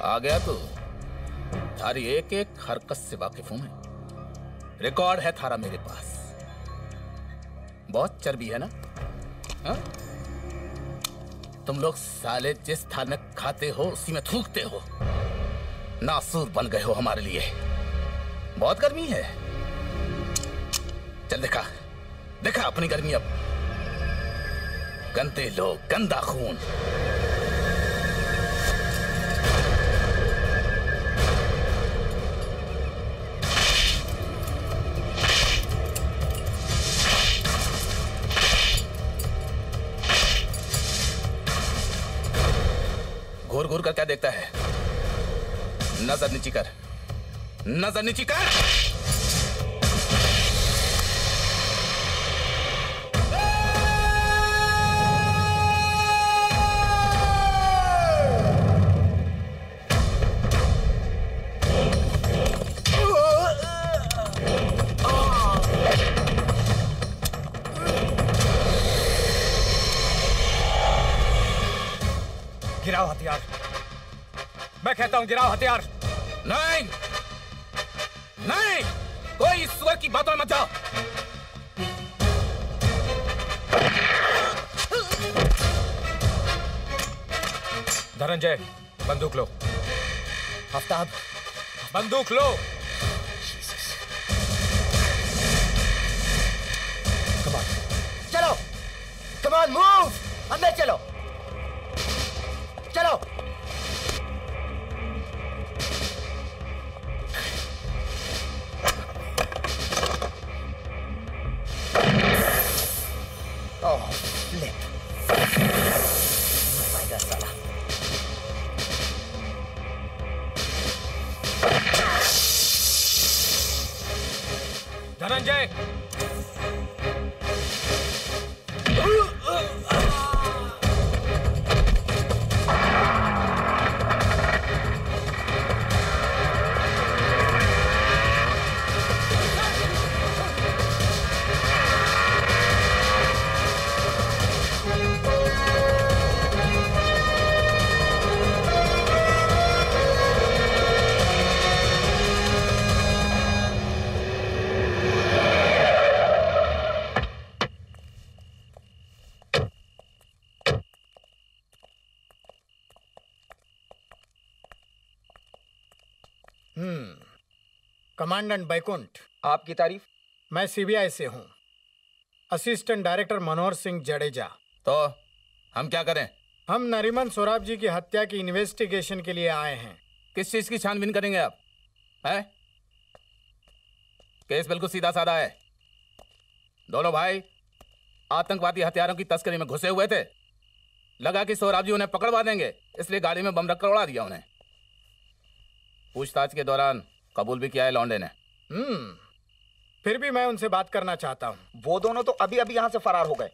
आ गया तू। थारी एक एक हरकत से वाकिफ हूँ मैं। रिकॉर्ड है थारा मेरे पास। बहुत चर्बी है ना? हा? तुम लोग साले जिस में खाते हो, उसी में थूकते हो। नासूर बन गए हो हमारे लिए। बहुत गर्मी है। चल देखा। देखा अपनी गर्मी अब। गंदे लोग, गंदा खून। घूर कर क्या देखता है? नज़र नीची कर। नज़र नीची कर। हूँ गिराओ हथियार नहीं नहीं कोई इस सुअर की बातों में मत जाओ धनंजय बंदूक लो आफ्ताब बंदूक लो कमांडेंट बैकुंठ आपकी तारीफ़? मैं सीबीआई से हूँ। Assistant director Manohar Singh Jadeja. तो हम क्या करें? हम नरीमन सोराब जी की हत्या की इन्वेस्टिगेशन के लिए आए हैं। किस चीज़ की छानबीन करेंगे आप? हैं? केस बिल्कुल सीधा साधा है। दोनों भाई आतंकवादी हथियारों की तस्करी में घुसे हुए थे। लगा कि सोराब जी उन्हें पकड़वा देंगे इसलिए गाड़ी में बम रखकर उड़ा दिया उन्हें। पूछताछ के दौरान कबूल भी किया है लौंडे ने। हम्म फिर भी मैं उनसे बात करना चाहता हूँ। वो दोनों तो अभी अभी यहाँ से फरार हो गए।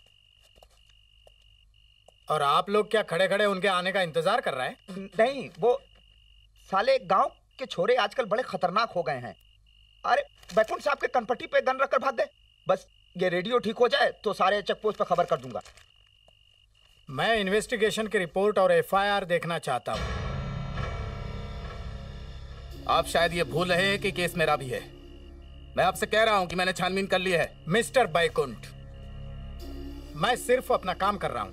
और आप लोग क्या खड़े खड़े उनके आने का इंतज़ार कर रहे हैं? नहीं वो साले गाँव के छोरे आजकल बड़े खतरनाक हो गए हैं। अरे बैकुंठ साहब के कनपट्टी पे गन रखकर भाग दे बस ये रेडियो ठीक हो जाए तो सारे चेक पोस्ट पर खबर कर दूँगा। मैं इन्वेस्टिगेशन की रिपोर्ट और एफआईआर देखना चाहता हूँ। आप शायद ये भूल रहे हैं कि केस मेरा भी है। मैं आपसे कह रहा हूँ कि मैंने छानबीन कर ली है मिस्टर बैकुंठ। मैं सिर्फ़ अपना काम कर रहा हूँ।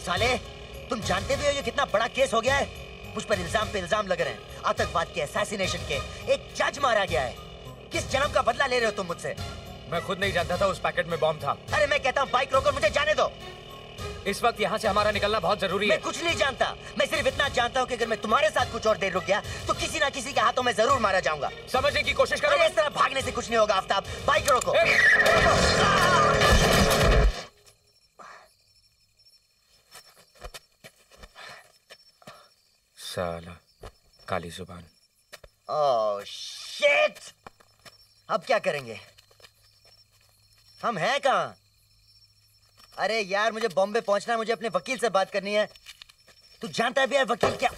साले तुम जानते भी हो ये कितना बड़ा केस हो गया है? मुझ पर इल्ज़ाम पे इल्ज़ाम लग रहे हैं। आतंकवाद के असैसिनेशन के एक जज मारा गया है। किस जन्म का बदला ले रहे हो तुम मुझसे? मैं खुद नहीं जानता था उस पैकेट में बॉम्ब था। अरे मैं कहता हूँ बाइक रोकर मुझे जाने दो। इस वक्त यहाँ से हमारा निकलना बहुत ज़रूरी है। मैं कुछ नहीं जानता। मैं सिर्फ़ इतना जानता हूँ कि अगर मैं तुम्हारे साथ कुछ और देर रुक गया तो किसी ना किसी के हाथों में ज़रूर मारा जाऊँगा। समझने की कोशिश करो इस तरह भागने से कुछ नहीं होगा आफ्ताब। बाइक रोको। साला काली ज़ुबान। ओह शिट अब क्या करेंगे? हम हैं कहाँ? अरे यार मुझे बॉम्बे पहुँचना है मुझे अपने वकील से बात करनी है। तू जानता भी है वकील क्या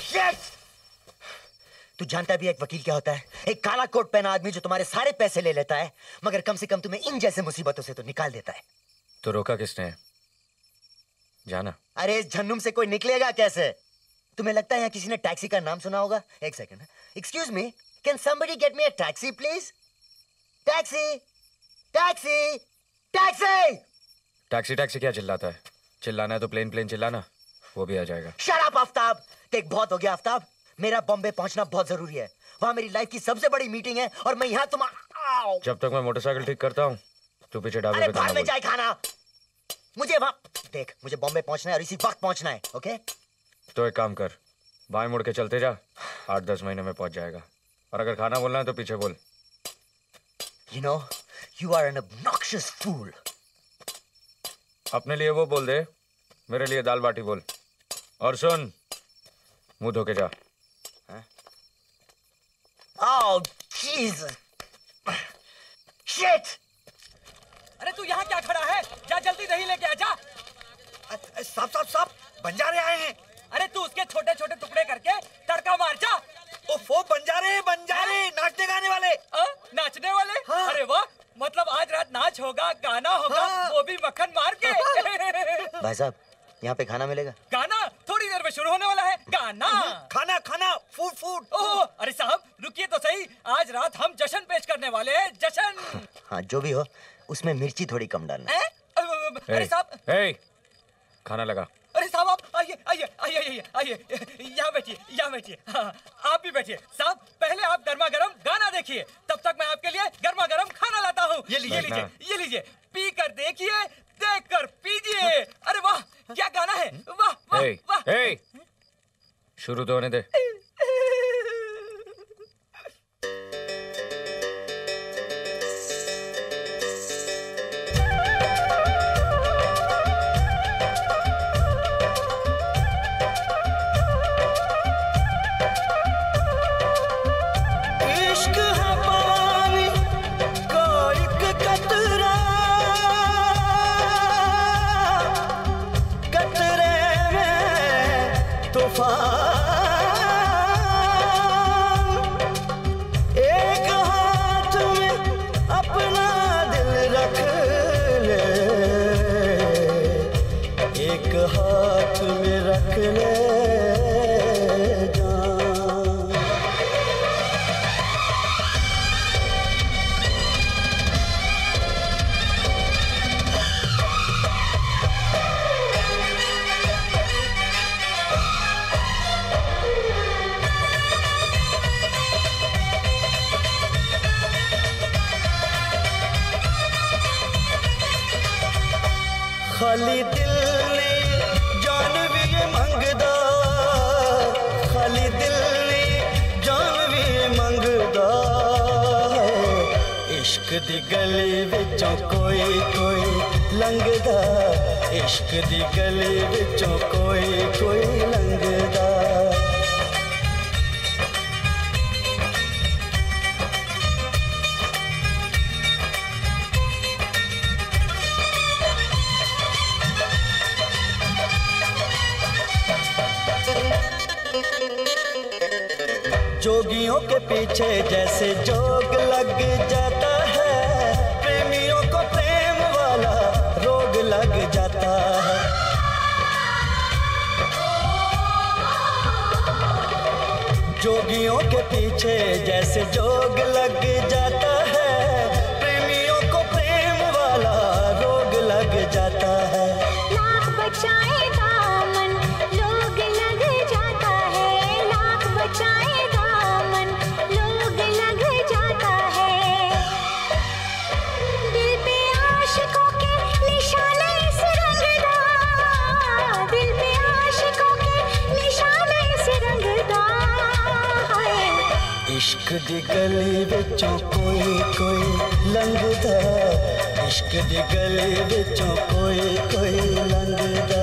शिट तू जानता भी एक वकील क्या होता है? एक काला कोट पहना आदमी जो तुम्हारे सारे पैसे ले लेता है मगर कम से कम तुम्हें इन जैसे मुसीबतों से तो निकाल देता है। तो रोका किसने? जाना। अरे इस झन्नुम से कोई निकलेगा कैसे? तुम्हें लगता है यहाँ किसी ने टैक्सी का नाम सुना होगा? एक second excuse me can somebody get me a taxi please taxi taxi taxi taxi taxi क्या चिल्लाता है? चिल्लाना है तो प्लेन प्लेन चिल्लाना। वो भी आ जाएगा। अप आफ्ताब देख बहुत हो गया आफ्ताब मेरा बॉम्बे पहुँचना बहुत ज़रूरी है। वहाँ मेरी लाइफ की सबसे बड़ी मीटिंग है और मैं यहाँ तुम जब तक मैं मोटरसाइकिल ठीक करता हूँ तू पीछे अरे पे में जाए खाना। मुझे वहाँ देख मुझे बॉम्बे पहुँचना है और इसी वक्त पहुँचना है ओके तो एक काम कर बाएँ मुड़ के चलते जा। आठ दस महीने में पहुँच जाएगा। और अगर खाना बोलना है तो पीछे बोल। You know you are an obnoxious fool अपने लिए वो बोल दे। मेरे लिए दाल बाटी बोल। और सुन मुँह धो के जा। Oh, Jesus. Shit! अरे तू यहाँ क्या खड़ा है? जा जल्दी दही लेके आ जा। साहब साहब साहब बंजारे आए हैं। अरे तू उसके छोटे छोटे टुकड़े करके तड़का मार जा। ओफो बंजारे बंजारे नाचने गाने वाले। आ, नाचने वाले? हाँ। अरे वाह मतलब आज रात नाच होगा गाना होगा हाँ। वो भी मक्खन मार के। भाई साहब यहाँ पे खाना मिलेगा? गाना? थोड़ी देर में शुरू होने वाला है। गाना। खाना खाना फ़ूड फ़ूड ओह अरे साहब रुकिए तो सही। आज रात हम जश्न पेश करने वाले हैं जश्न। हाँ जो भी हो उसमें मिर्ची थोड़ी कम डालना। हैं? अरे साहब। ए, खाना लगा। अरे साहब आप आइए आइए आइए आइए आइए। यहाँ बैठिए यहाँ बैठिए। हाँ, आप भी बैठिए। साहब पहले आप गर्मा गर्म गाना देखिए। तब तक मैं आपके लिए गर्मा गर्म खाना लाता हूँ। ये लीजिए लीजिए ये लीजिए। पी कर देखिए देख कर पीजिए। अरे वाह क्या गाना है? वाह वाह वाह। शुरू तो होने दे। दी गली विचों कोई कोई लंघदा जोगियों के पीछे जैसे जोग लग जाता। जोगियों के पीछे जैसे जोग लग जाता है। प्रेमियों को प्रेम वाला रोग लग जाता है। लाख बचाए इश्क दी गली विचों कोई कोई लंघदा इश्क दी गली बिचों कोई कोई लंघदा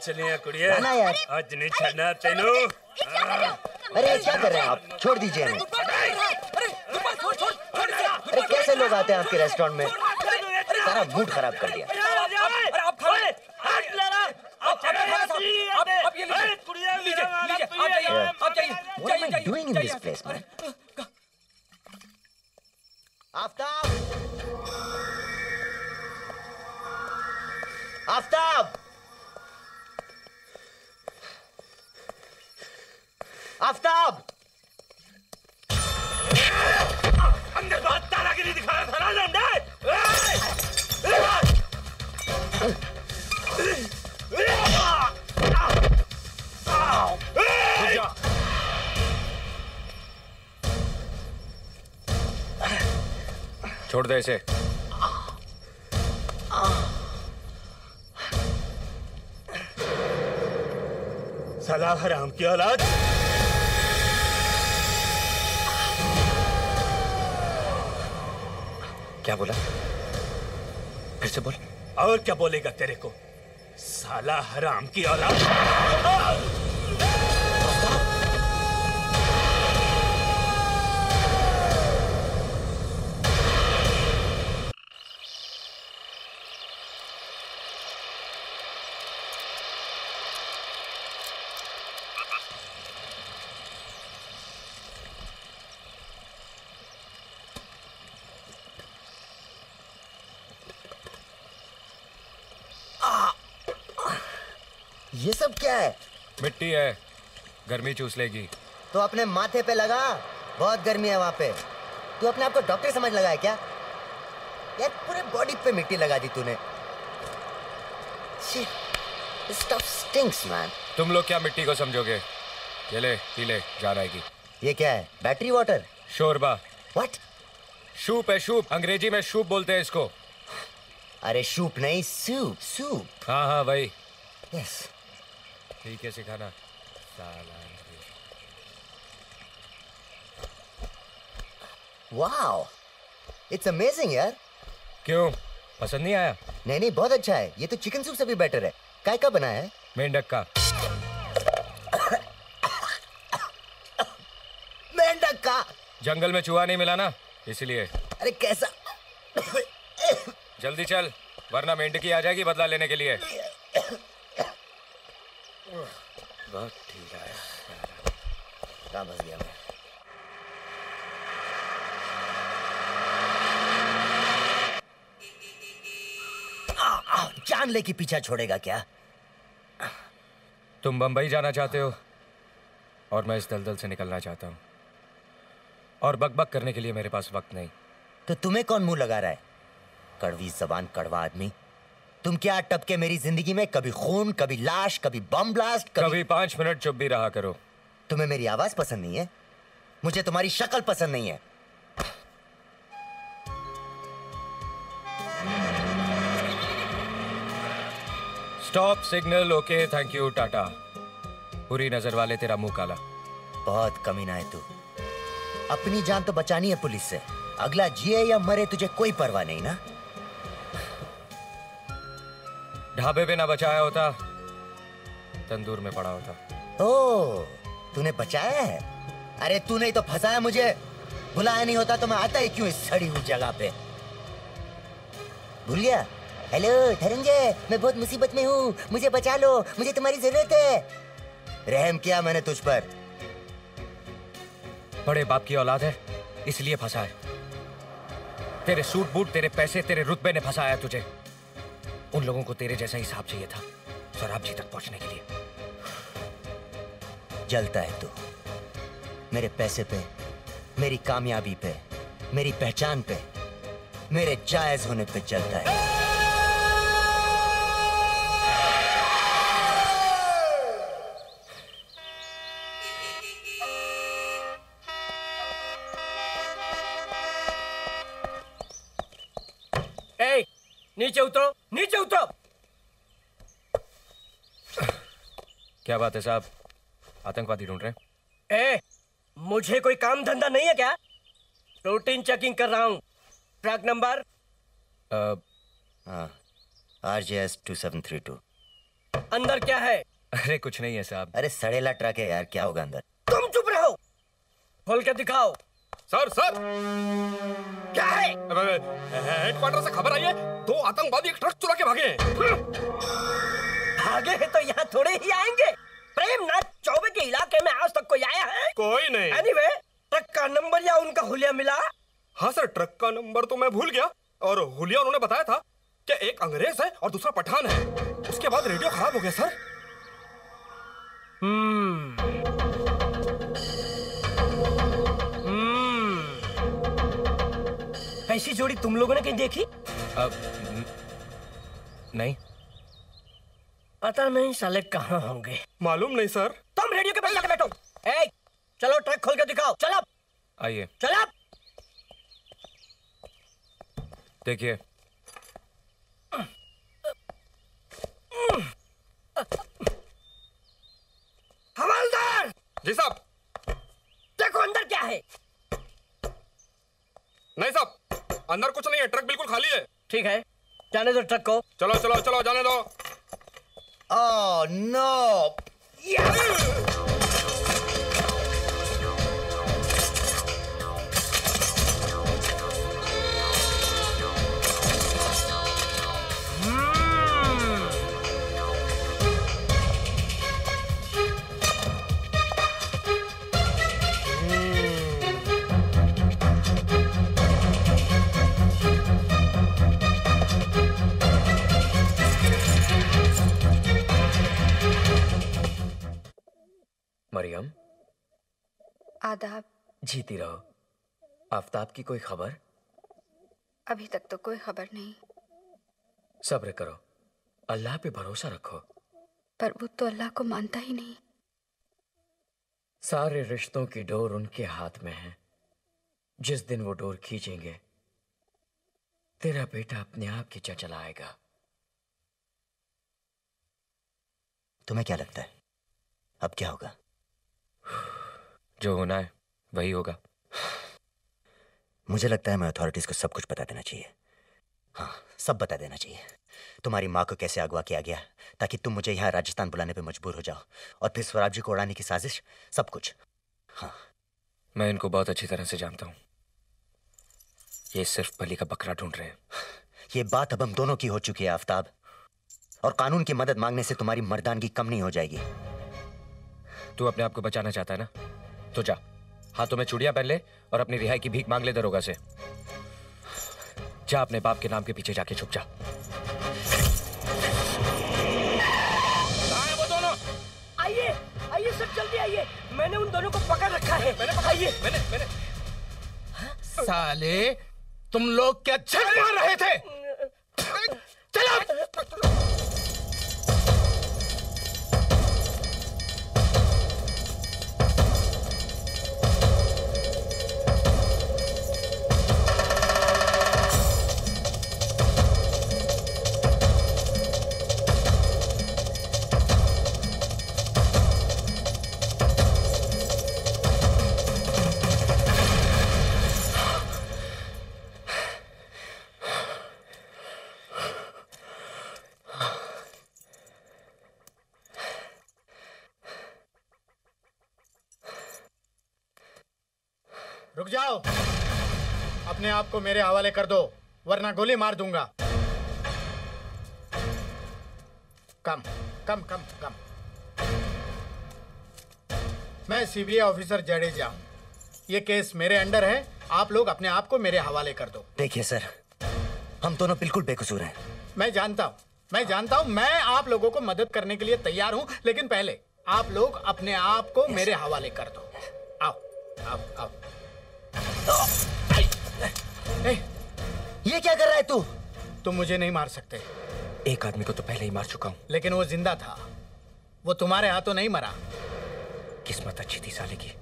कितने चली कुड़िया ना यार। आज नहीं छड़ना तेनू। अरे क्या कर रहे हैं? आप? छोड़ दीजिए हमें। अरे कैसे लोग आते हैं आपके रेस्टोरेंट में? सारा मूड खराब कर दिया। साला हराम की औलाद क्या बोला? फिर से बोल। और क्या बोलेगा तेरे को? साला हराम की औलाद ये सब क्या है मिट्टी है। गर्मी चूस लेगी। तो अपने माथे पे लगा बहुत गर्मी है वहाँ पे। तू अपने आप को डॉक्टर समझ लगा है क्या? यार पूरे बॉडी पे मिट्टी लगा दी तूने। stuff stinks, man. तुम लोग क्या मिट्टी को समझोगे? ये ले पी ले जान आएगी ये क्या है? Battery water? शोरबा। व्हाट शूप है शूप। अंग्रेज़ी में शूप बोलते हैं इसको। अरे सूप नहीं सूप सूप। हाँ हाँ भाई यस ठीक है सिखाना। साला वाओ इट्स अमेजिंग यार। क्यों? पसंद नहीं आया? नहीं नहीं बहुत अच्छा है। ये तो चिकन सूप से भी बेटर है। काय का बना है? मेंढक का। मेंढक का? जंगल में चूहा नहीं मिला ना इसलिए। अरे कैसा? जल्दी चल वरना मेंढकी आ जाएगी बदला लेने के लिए। बहुत ठीक है। कहाँ गया मैं? जान ले कि पीछा छोड़ेगा क्या? तुम बंबई जाना चाहते हो और मैं इस दलदल से निकलना चाहता हूँ। और बकबक करने के लिए मेरे पास वक्त नहीं। तो तुम्हें कौन मुँह लगा रहा है? कड़वी जबान कड़वा आदमी। तुम क्या टपके मेरी ज़िंदगी में? कभी खून कभी लाश कभी बम ब्लास्ट कभी, कभी पाँच मिनट चुप भी रहा करो। तुम्हें मेरी आवाज़ पसंद नहीं है? मुझे तुम्हारी शक्ल पसंद नहीं है। Stop signal okay thank you tata पूरी नज़र वाले तेरा मुँह काला। बहुत कमीना है तू। अपनी जान तो बचानी है पुलिस से। अगला जिए या मरे तुझे कोई परवाह नहीं ना? ढाबे पे ना बचाया होता तंदूर में पड़ा होता। ओ तूने बचाया है? अरे तू नहीं तो फंसाया मुझे। बुलाया नहीं होता तो मैं आता ही क्यों इस सड़ी हुई जगह पे? भूल गया? हेलो धनंजय मैं बहुत मुसीबत में हूँ। मुझे बचा लो मुझे तुम्हारी ज़रूरत है। रहम किया मैंने तुझ पर। बड़े बाप की औलाद है इसलिए फंसा है तेरे सूट बूट तेरे पैसे तेरे रुतबे ने फंसाया तुझे। उन लोगों को तेरे जैसा हिसाब चाहिए था सौराब जी तक पहुँचने के लिए। जलता है तू। मेरे पैसे पे, मेरी कामयाबी पे, मेरी पहचान पे, मेरे जायज़ होने पे जलता है। नीचे उतरो नीचे उतरो। क्या बात है साहब? आतंकवादी ढूंढ रहे हैं। ए, मुझे कोई काम धंधा नहीं है क्या? रूटीन चेकिंग कर रहा हूँ। Truck number? R J S two seven three two अंदर क्या है? अरे कुछ नहीं है साहब। अरे सड़ेला ट्रक है यार क्या होगा अंदर? तुम चुप रहो। खोल के दिखाओ। Sir sir. क्या है? हेडक्वार्टर से खबर आई है। दो आतंकवादी एक ट्रक चुरा के भागे भागे हैं तो यहाँ थोड़े ही आएँगे। प्रेमनाथ चौबे के इलाके में आज तक कोई आया है? कोई नहीं। एनीवे ट्रक का नंबर या उनका हुलिया मिला? हाँ सर ट्रक का नंबर तो मैं भूल गया। और हुलिया उन्होंने बताया था कि एक अंग्रेज़ है और दूसरा पठान है। उसके बाद रेडियो खराब हो गया सर। ऐसी जोड़ी तुम लोगों ने कहीं देखी? अब नहीं। पता नहीं साले कहाँ होंगे। मालूम नहीं सर। तुम रेडियो के पास जाके बैठो। ए, चलो ट्रक खोल के दिखाओ। चलो। आइए। चलो। देखिए। हवलदार! जी साहब। देखो अंदर क्या है। नहीं साहब। अंदर कुछ नहीं है ट्रक बिल्कुल खाली है। ठीक है जाने दो ट्रक को। चलो चलो चलो जाने दो। Oh no Mariyam. आदाब। जीती रहो। आफ्ताब की कोई खबर? अभी तक तो कोई खबर नहीं। सब्र करो। अल्लाह पे भरोसा रखो। पर वो तो अल्लाह को मानता ही नहीं। सारे रिश्तों की डोर उनके हाथ में है। जिस दिन वो डोर खींचेंगे तेरा बेटा अपने आप खींचा चला आएगा तुम्हें क्या लगता है? अब क्या होगा? जो होना है वही होगा। मुझे लगता है मैं अथॉरिटीज को सब कुछ बता देना चाहिए। हाँ सब बता देना चाहिए। तुम्हारी माँ को कैसे अगवा किया गया ताकि तुम मुझे यहाँ राजस्थान बुलाने पे मजबूर हो जाओ और फिर स्वराज जी को उड़ाने की साजिश सब कुछ। हाँ। मैं इनको बहुत अच्छी तरह से जानता हूँ। ये सिर्फ़ बलि का बकरा ढूंढ रहे हैं। ये बात अब हम दोनों की हो चुकी है आफ्ताब। और कानून की मदद मांगने से तुम्हारी मर्दानगी कम नहीं हो जाएगी। तू अपने आप को बचाना चाहता है ना? तो जा। हाथों में चूड़ियाँ पहन ले और अपनी रिहाई की भीख मांग ले दरोगा से। जा अपने बाप के नाम के पीछे जाके छुप जा। कहाँ है वो दोनों? आइए आइए सब जल्दी आइए। मैंने उन दोनों को पकड़ रखा है। मैंने मैंने मैंने साले तुम लोग क्या मार रहे थे? चलो। अपने आप को मेरे हवाले कर दो वरना गोली मार दूँगा। कम कम कम कम। मैं सीबीआई ऑफिसर जडेजा हूँ। ये केस मेरे अंडर है आप लोग अपने आप को मेरे हवाले कर दो। देखिए सर हम दोनों बिल्कुल बेकसूर हैं। मैं जानता हूँ मैं जानता हूँ मैं आप लोगों को मदद करने के लिए तैयार हूँ लेकिन पहले आप लोग अपने आप को मेरे हवाले कर दो। आओ आओ आओ। ए, ये क्या कर रहा है तू? तुम मुझे नहीं मार सकते। एक आदमी को तो पहले ही मार चुका हूँ। लेकिन वो ज़िंदा था। वो तुम्हारे हाथों नहीं मरा। किस्मत अच्छी थी साले की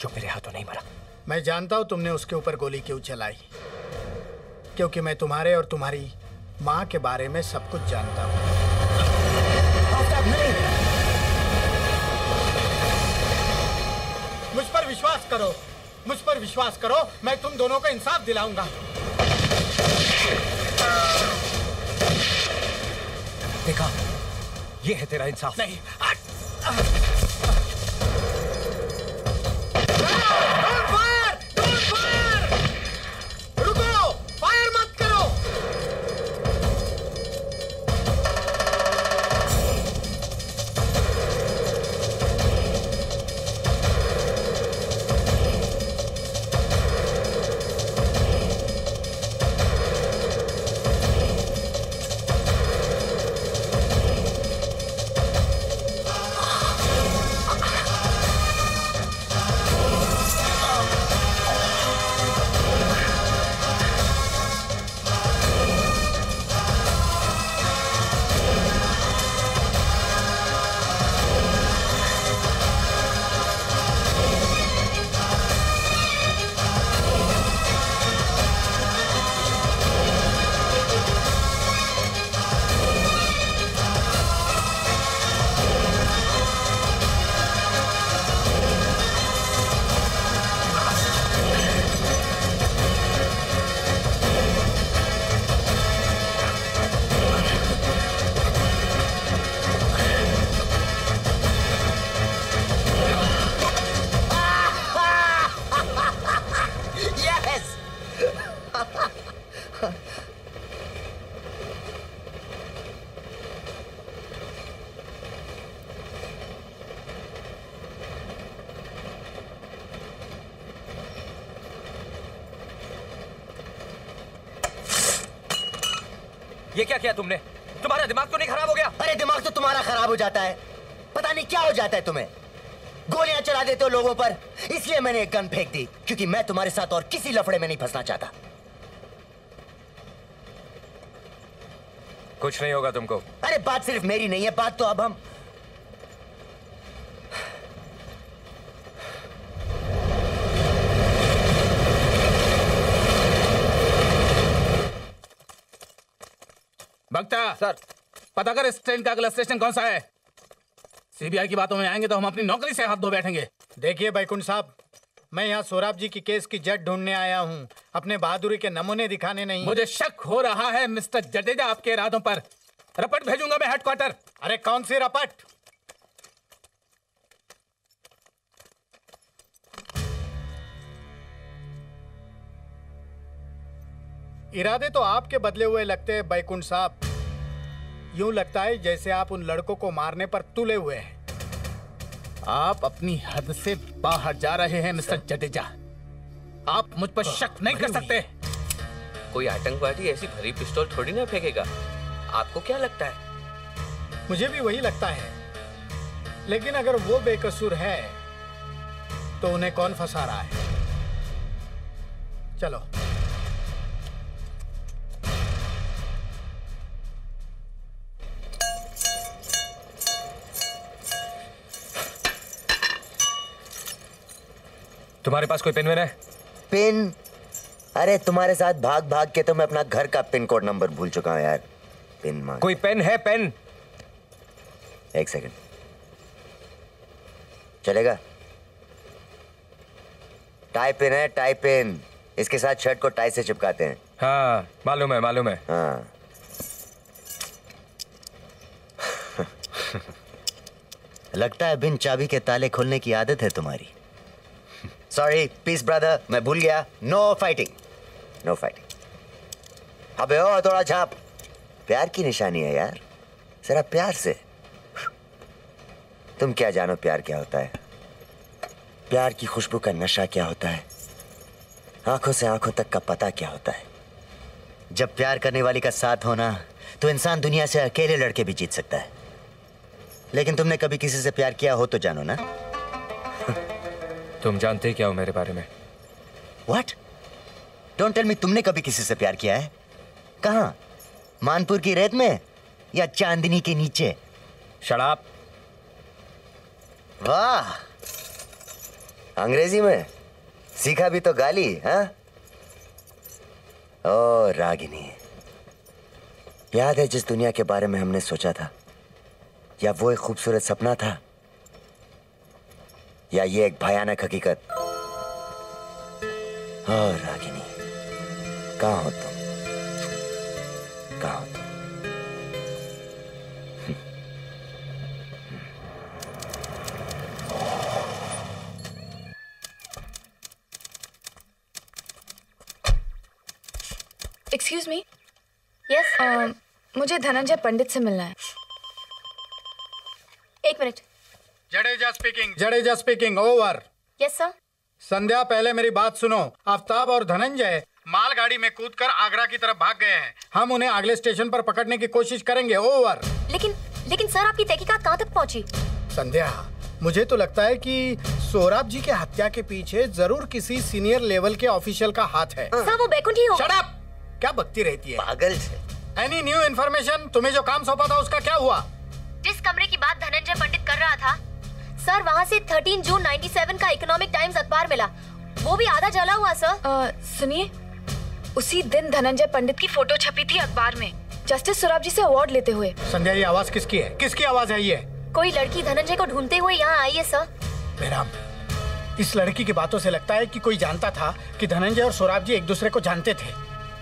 जो मेरे हाथों नहीं मरा। मैं जानता हूँ तुमने उसके ऊपर गोली क्यों चलाई। क्योंकि मैं तुम्हारे और तुम्हारी माँ के बारे में सब कुछ जानता हूँ। मुझ पर विश्वास करो। मुझ पर विश्वास करो मैं तुम दोनों को इंसाफ दिलाऊँगा। देखा ये है तेरा इंसाफ। नहीं रुको क्या किया तुमने? तुम्हारा दिमाग तो नहीं खराब हो गया? अरे दिमाग तो तुम्हारा खराब हो जाता है। पता नहीं क्या हो जाता है तुम्हें। गोलियाँ चला देते हो लोगों पर। इसलिए मैंने एक गन फेंक दी क्योंकि मैं तुम्हारे साथ और किसी लफड़े में नहीं फंसना चाहता। कुछ नहीं होगा तुमको। अरे बात सिर्फ़ मेरी नहीं है बात तो अब हम भक्ता सर पता कर इस ट्रेन का अगला स्टेशन कौन सा है? सीबीआई की बातों में आएँगे तो हम अपनी नौकरी से हाथ धो बैठेंगे। देखिए बैकुंठ साहब मैं यहाँ सोराब जी की केस की जज ढूँढने आया हूँ। अपने बहादुरी के नमूने दिखाने नहीं। मुझे शक हो रहा है मिस्टर जडेजा आपके इरादों पर। रपट भेजूँगा मैं हेडक्वार्टर अरे कौन सी रपट? इरादे तो आपके बदले हुए लगते हैं बैकुंठ साहब। यूँ लगता है जैसे आप उन लड़कों को मारने पर तुले हुए हैं। आप अपनी हद से बाहर जा रहे हैं मिस्टर जडेजा। आप मुझ पर शक नहीं कर सकते। कोई आतंकवादी ऐसी भरी पिस्तौल थोड़ी ना फेंकेगा। आपको क्या लगता है? मुझे भी वही लगता है। लेकिन अगर वो बेकसूर है तो उन्हें कौन फंसा रहा है? चलो। तुम्हारे पास कोई पेन वेन है? पिन? अरे तुम्हारे साथ भाग भाग के तो मैं अपना घर का पिन कोड नंबर भूल चुका हूँ यार। पिन मांग। कोई पेन है पेन? एक सेकंड। चलेगा? टाई पिन है टाई पिन इसके साथ शर्ट को टाई से चिपकाते हैं। हाँ मालूम है मालूम है। हाँ। लगता है बिन चाबी के ताले खोलने की आदत है तुम्हारी। सॉरी पीस ब्रदर मैं भूल गया. नो फाइटिंग नो फाइटिंग अबे, ओ, थोड़ा छाप प्यार की निशानी है यार. जरा प्यार से. तुम क्या जानो प्यार क्या होता है? प्यार की खुशबू का नशा क्या होता है? आँखों से आँखों तक का पता क्या होता है? जब प्यार करने वाली का साथ होना तो इंसान दुनिया से अकेले लड़के भी जीत सकता है. लेकिन तुमने कभी किसी से प्यार किया हो तो जानो ना. तुम जानते क्या हो मेरे बारे में? व्हाट डोंट टेल मी तुमने कभी किसी से प्यार किया है? कहा? मानपुर की रेत में? या चांदनी के नीचे? शराब। वाह! अंग्रेज़ी में? सीखा भी तो गाली हाँ? ओ रागिनी। याद है जिस दुनिया के बारे में हमने सोचा था? या वो एक खूबसूरत सपना था? या ये एक भयानक हकीकत? ओ रागिनी, कहा हो तुम? कहा हो तुम? एक्सक्यूज मी यस मुझे धनंजय पंडित से मिलना है। एक minute. Jadeja speaking Jadeja speaking over yes sir Sandhya पहले मेरी बात सुनो। आफ्ताब और धनंजय मालगाड़ी में कूदकर आगरा की तरफ़ भाग गए हैं। हम उन्हें अगले स्टेशन पर पकड़ने की कोशिश करेंगे ओवर लेकिन लेकिन सर आपकी तहकीकात कहाँ तक पहुँची? संध्या मुझे तो लगता है कि सोराब जी के हत्या के पीछे ज़रूर किसी सीनियर लेवल के ऑफिशियल का हाथ है। सर वो बैकुंठ ही होगा Shut up! क्या बकती रहती है? पागल से। एनी न्यू इन्फॉर्मेशन तुम्हें जो काम सौंपा था उसका क्या हुआ? जिस कमरे की बात धनंजय पंडित कर रहा था सर वहाँ से 13 जून 97 का इकोनॉमिक टाइम्स अखबार मिला। वो भी आधा जला हुआ सर सुनिए उसी दिन धनंजय पंडित की फ़ोटो छपी थी अखबार में। जस्टिस सुराब जी से अवार्ड लेते हुए। संध्या ये आवाज़ किसकी है? किसकी आवाज़ है ये? कोई लड़की धनंजय को ढूंढते हुए यहाँ आई है सर बेराम इस लड़की की बातों से लगता है कि कोई जानता था कि धनंजय और सोराब जी एक दूसरे को जानते थे।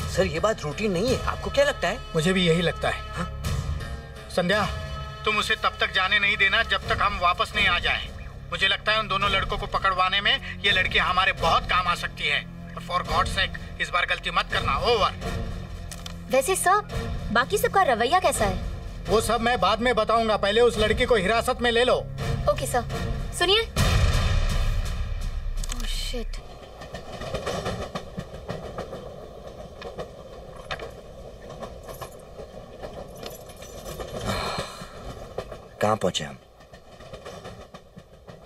सर ये बात रूटीन नहीं है। आपको क्या लगता है? मुझे भी यही लगता है। हाँ? संध्या तुम उसे तब तक जाने नहीं देना जब तक हम वापस नहीं आ जाएँ। मुझे लगता है उन दोनों लड़कों को पकड़वाने में ये लड़की हमारे बहुत काम आ सकती है। और फॉर गॉड सेक इस बार गलती मत करना ओवर वैसे सब बाकी सबका रवैया कैसा है? वो सब मैं बाद में बताऊँगा पहले उस लड़की को हिरासत में ले लो। ओके सर सुनिए। ओह शिट कहाँ पहुँचे हम?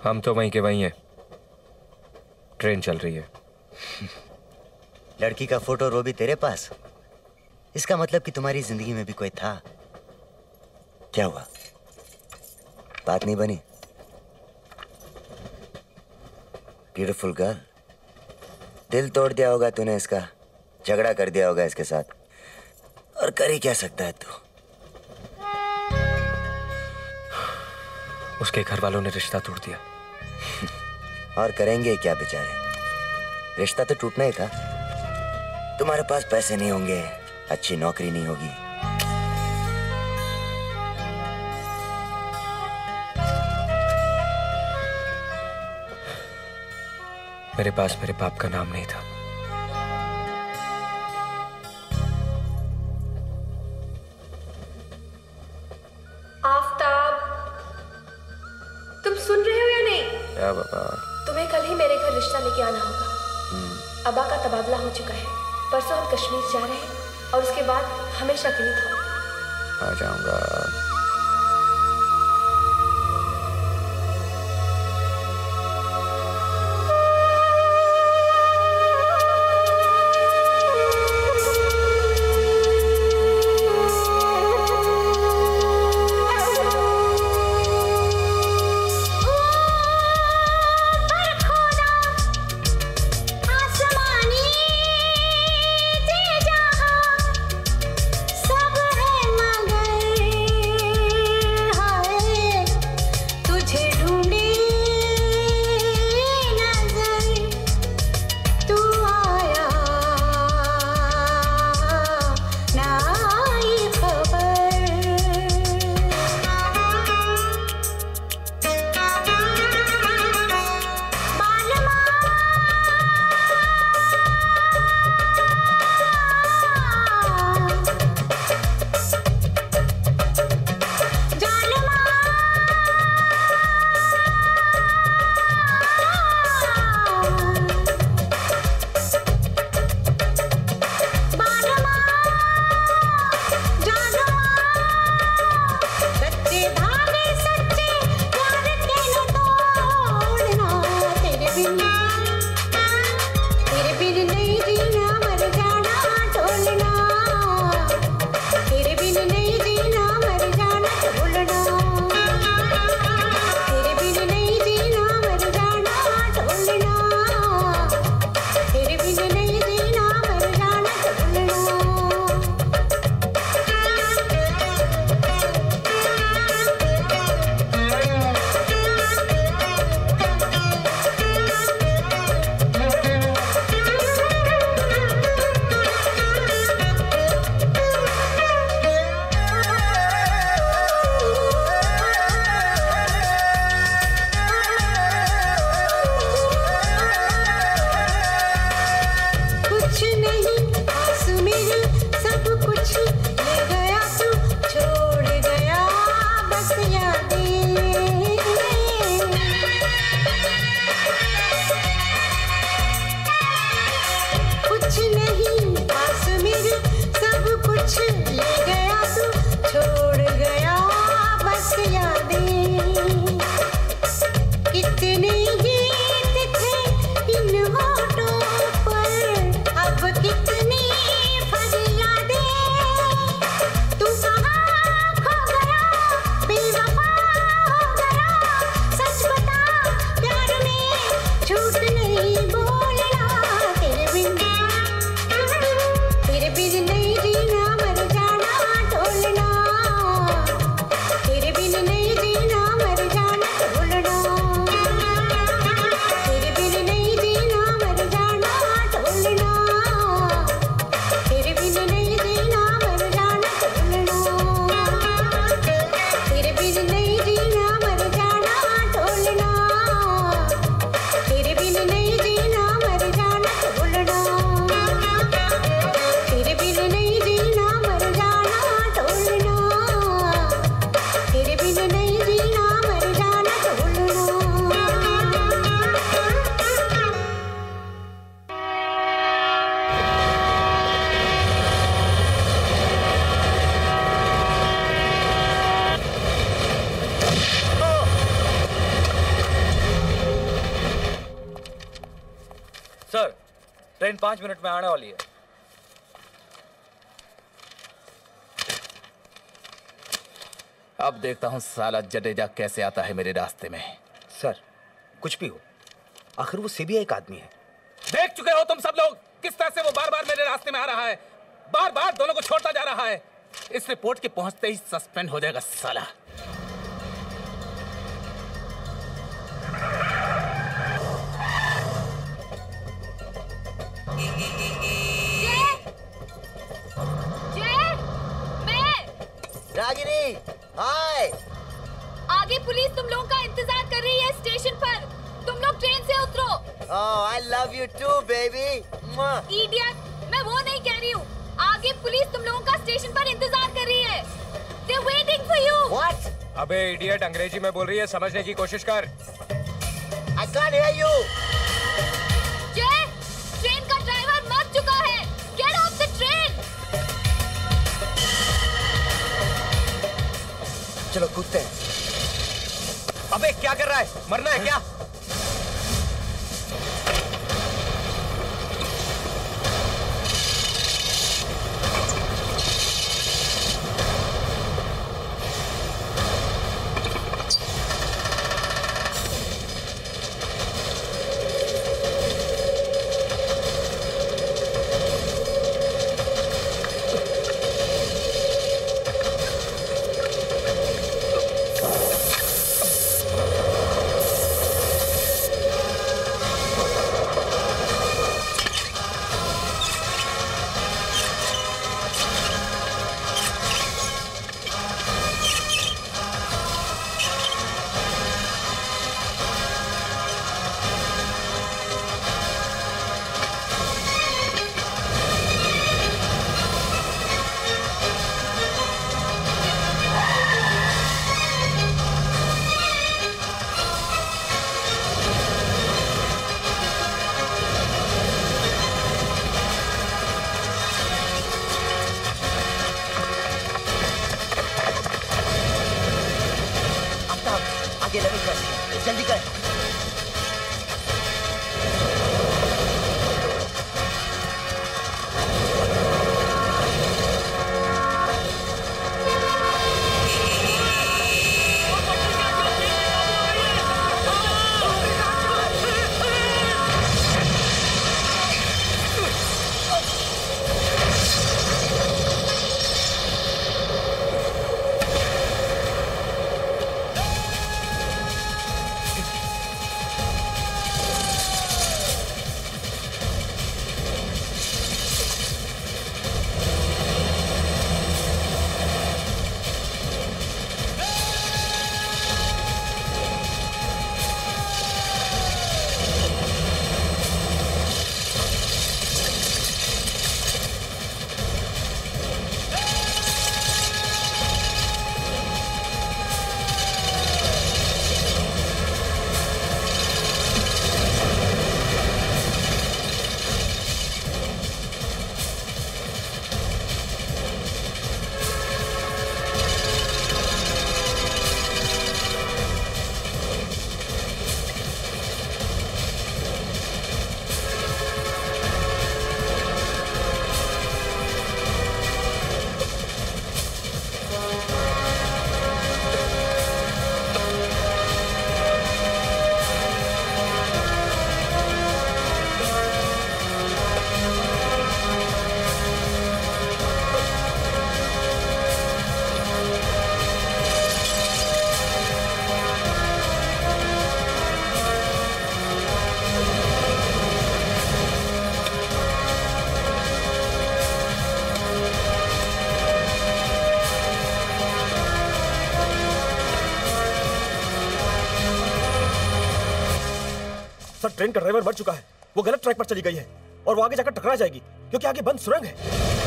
हम तो वहीं के वहीं हैं। ट्रेन चल रही है। लड़की का फ़ोटो वो भी तेरे पास? इसका मतलब कि तुम्हारी ज़िंदगी में भी कोई था? क्या हुआ? बात नहीं बनी? ब्यूटीफुल गर्ल दिल तोड़ दिया होगा तूने इसका। झगड़ा कर दिया होगा इसके साथ। और कर ही क्या सकता है तू? उसके घर वालों ने रिश्ता तोड़ दिया। और करेंगे क्या बेचारे? रिश्ता तो टूटना ही था। तुम्हारे पास पैसे नहीं होंगे अच्छी नौकरी नहीं होगी। मेरे पास मेरे बाप का नाम नहीं था। जा रहे हैं और उसके बाद हमेशा के लिए था आ जाऊँगा। ट्रेन पाँच मिनट में आने वाली है। अब देखता हूँ साला जडेजा कैसे आता है मेरे रास्ते में। सर कुछ भी हो आखिर वो सीबीआई का आदमी है। देख चुके हो तुम सब लोग किस तरह से वो बार बार मेरे रास्ते में आ रहा है। बार बार दोनों को छोड़ता जा रहा है। इस रिपोर्ट के पहुँचते ही सस्पेंड हो जाएगा साला। रागिनी हाय। आगे पुलिस तुम लोगों का इंतज़ार कर रही है स्टेशन पर। तुम लोग ट्रेन से उतरो। I love you too baby idiot मैं वो नहीं कह रही हूँ। आगे पुलिस तुम लोगों का स्टेशन पर इंतज़ार कर रही है। They waiting for you what अबे इडियट अंग्रेज़ी में बोल रही है समझने की कोशिश कर। आई कांट हियर यू चलो कूदते हैं। अबे क्या कर रहा है? मरना है क्या? सर ट्रेन का ड्राइवर मर चुका है। वो गलत ट्रैक पर चली गई है और वो आगे जाकर टकरा जाएगी, क्योंकि आगे बंद सुरंग है।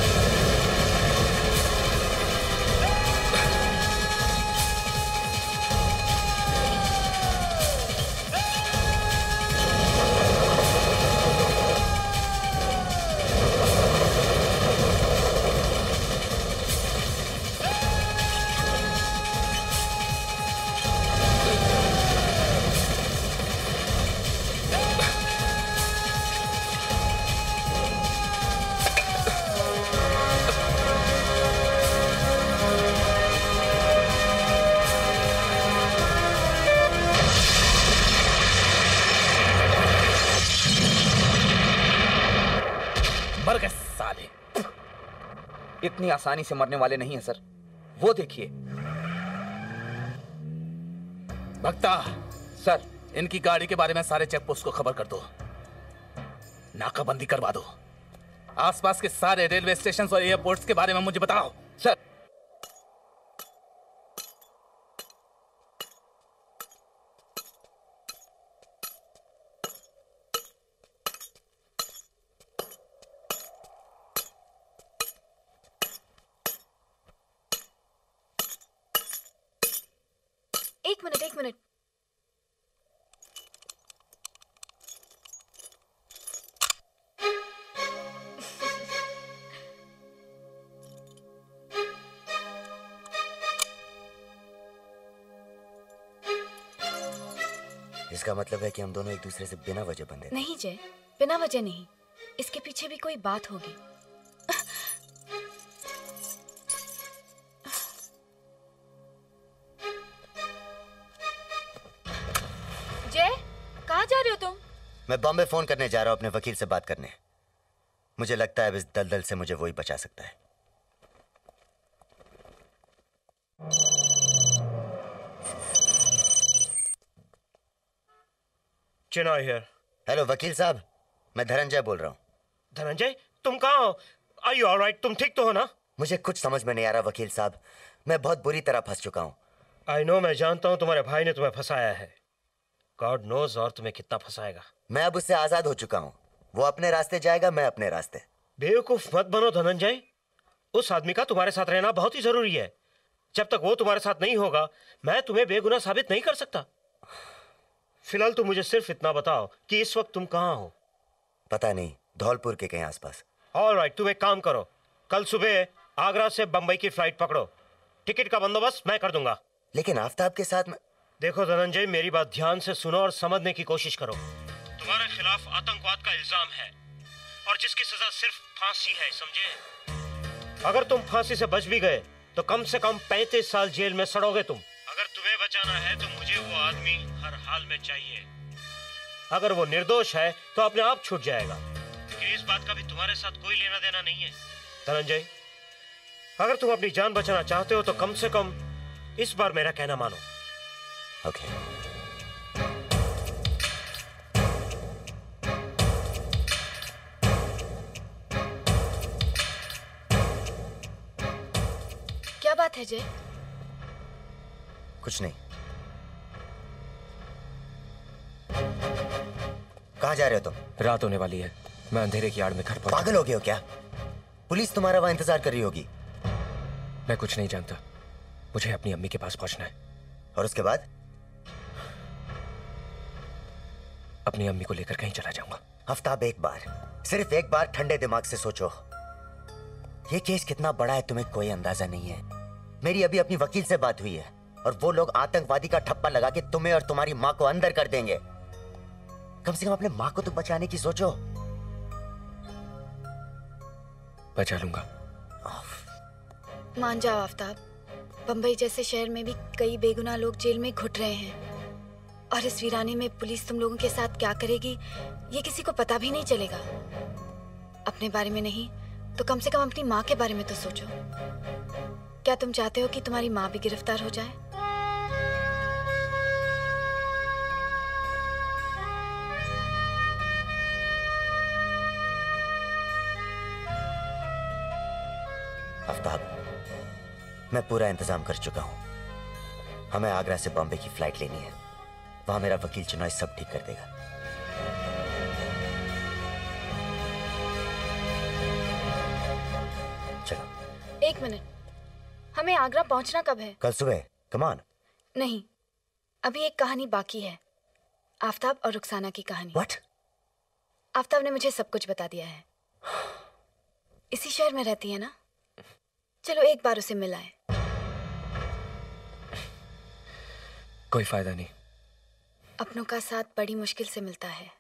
आसानी से मरने वाले नहीं है, सर। वो देखिए। भक्ता, सर, इनकी गाड़ी के बारे में सारे चेक पोस्ट को खबर कर दो। नाकाबंदी करवा दो। आसपास के सारे रेलवे स्टेशन और एयरपोर्ट्स के बारे में मुझे बताओ। सर मतलब है कि हम दोनों एक दूसरे से बिना वजह बंधे नहीं जय। बिना वजह नहीं। इसके पीछे भी कोई बात होगी। जय कहाँ जा रहे हो तुम? मैं बॉम्बे फ़ोन करने जा रहा हूँ अपने वकील से बात करने। मुझे लगता है अब इस दलदल से मुझे वही बचा सकता है। चिनॉय हियर हेलो वकील साहब। मैं धनंजय बोल रहा हूँ। धनंजय तुम कहाँ हो? आई यू ऑलराइट तुम ठीक तो हो ना? मुझे कुछ समझ में नहीं आ रहा वकील साहब। मैं बहुत बुरी तरह फंस चुका हूँ। आई नो मैं जानता हूँ तुम्हारे भाई ने तुम्हें फंसाया है। गॉड नोज़ और तुम्हें कितना फंसाएगा। मैं अब उससे आज़ाद हो चुका हूँ। वो अपने रास्ते जाएगा मैं अपने रास्ते। बेवकूफ़ मत बनो धनंजय। उस आदमी का तुम्हारे साथ रहना बहुत ही ज़रूरी है। जब तक वो तुम्हारे साथ नहीं होगा मैं तुम्हें बेगुनाह साबित नहीं कर सकता। फ़िलहाल तुम मुझे सिर्फ़ इतना बताओ कि इस वक्त तुम कहाँ हो? पता नहीं धौलपुर के कहीं आसपास। ऑल राइट तुम एक काम करो। कल सुबह आगरा से बंबई की फ़्लाइट पकड़ो। टिकट का बंदोबस्त मैं कर दूँगा। लेकिन आफ्ताब के साथ में देखो धनंजय मेरी बात ध्यान से सुनो और समझने की कोशिश करो। तुम्हारे खिलाफ आतंकवाद का इल्ज़ाम है और जिसकी सजा सिर्फ़ फांसी है समझे? अगर तुम फांसी से बच भी गए तो कम से कम पैंतीस साल जेल में सड़ोगे तुम। अगर तुम्हें बचाना है तो आदमी हर हाल में चाहिए। अगर वो निर्दोष है तो अपने आप छूट जाएगा। लेकिन इस बात का भी तुम्हारे साथ कोई लेना देना नहीं है। धनंजय अगर तुम अपनी जान बचाना चाहते हो तो कम से कम इस बार मेरा कहना मानो। ओके। क्या बात है जय? कुछ नहीं। कहाँ जा रहे हो तुम? रात होने वाली है। मैं अंधेरे की आड़ में घर पहुँचा पागल हो गए हो क्या? पुलिस तुम्हारा वहाँ इंतज़ार कर रही होगी। मैं कुछ नहीं जानता। मुझे अपनी अम्मी के पास पहुँचना है। और उसके बाद? अपनी अम्मी को लेकर कहीं चला जाऊँगा। आफ्ताब एक बार। सिर्फ़ एक बार ठंडे दिमाग से सोचो। ये केस कितना बड़ा है तुम्हें कोई अंदाज़ा नहीं है। मेरी अभी अपनी वकील से बात हुई है। और वो लोग आतंकवादी का ठप्पा लगा के तुम्हें और तुम्हारी माँ को अंदर कर देंगे। कम से कम अपने माँ को तो बचाने की सोचो। बचा लूँगा। मान जाओ आफ्ताब। बम्बई जैसे शहर में भी कई बेगुनाह लोग जेल में घुट रहे हैं। और इस वीराने में पुलिस तुम लोगों के साथ क्या करेगी ये किसी को पता भी नहीं चलेगा। अपने बारे में नहीं तो कम से कम अपनी माँ के बारे में तो सोचो। क्या तुम चाहते हो कि तुम्हारी माँ भी गिरफ़्तार हो जाए? मैं पूरा इंतज़ाम कर चुका हूँ। हमें आगरा से बॉम्बे की फ़्लाइट लेनी है। वहाँ मेरा वकील चुनाव सब ठीक कर देगा। चलो। एक मिनट। हमें आगरा पहुँचना कब है? कल सुबह। कमान नहीं। अभी एक कहानी बाकी है। आफ्ताब और रुखसाना की कहानी। What? आफ्ताब ने मुझे सब कुछ बता दिया है। इसी शहर में रहती है ना? चलो एक बार उसे मिलाए। कोई फ़ायदा नहीं। अपनों का साथ बड़ी मुश्किल से मिलता है।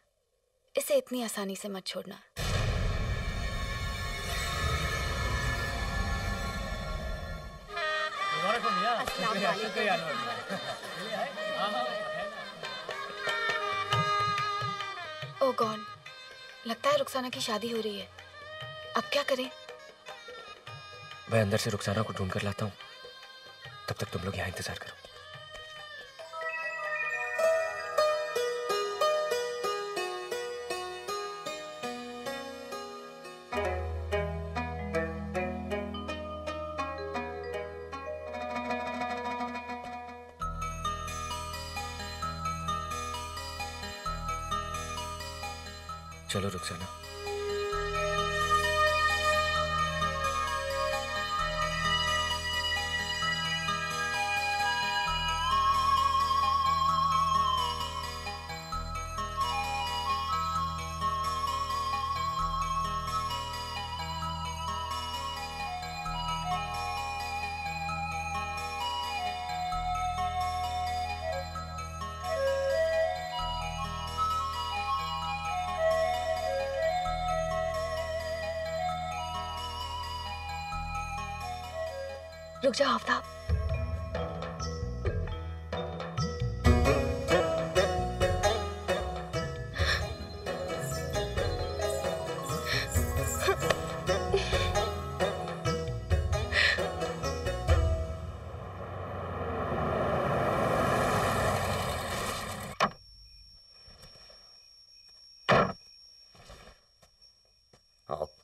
इसे इतनी आसानी से मत छोड़ना। ओ गॉड लगता है रुखसाना की शादी हो रही है। अब क्या करें? मैं अंदर से रुखसाना को ढूंढ कर लाता हूँ। तब तक तुम लोग यहाँ इंतज़ार करो। रुक आफ्ताब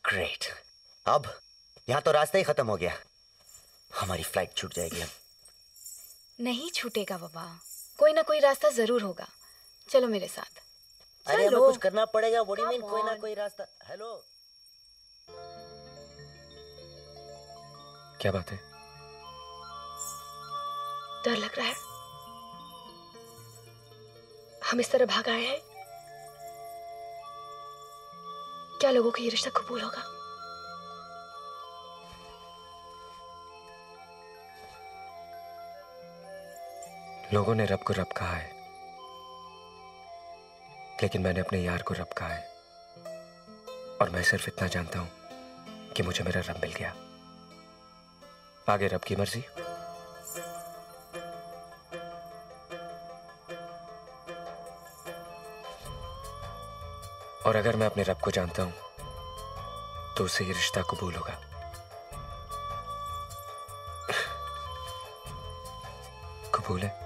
ग्रेट अब यहाँ तो रास्ता ही खत्म हो गया। हमारी फ़्लाइट छूट जाएगी अब। नहीं छूटेगा बाबा। कोई ना कोई रास्ता ज़रूर होगा। चलो मेरे साथ। अरे हमें चलो। कुछ करना पड़ेगा व्हाट डू मीन कोई ना कोई रास्ता। हेलो क्या बात है? डर लग रहा है। हम इस तरह भाग आए हैं। क्या लोगों को ये रिश्ता कबूल होगा? लोगों ने रब को रब कहा है। लेकिन मैंने अपने यार को रब कहा है। और मैं सिर्फ़ इतना जानता हूँ कि मुझे मेरा रब मिल गया। आगे रब की मर्ज़ी। और अगर मैं अपने रब को जानता हूँ तो उससे ये रिश्ता कबूल होगा। कबूल है?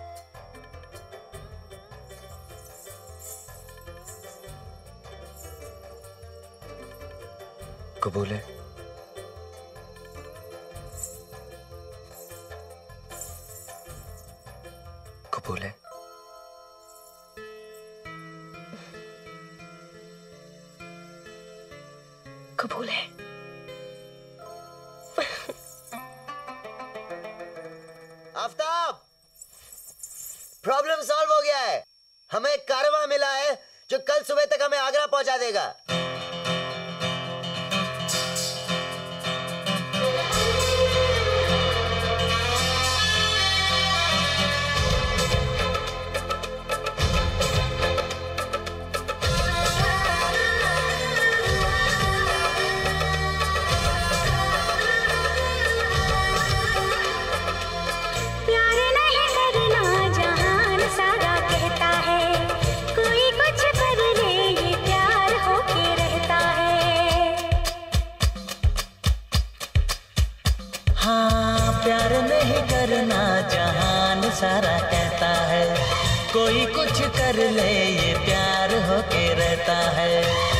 कबूल है? कबूल है? कबूल है। आफ्ताब प्रॉब्लम सॉल्व हो गया है। हमें एक कारवा मिला है जो कल सुबह तक हमें आगरा पहुँचा देगा। कर ले ये प्यार होके रहता है।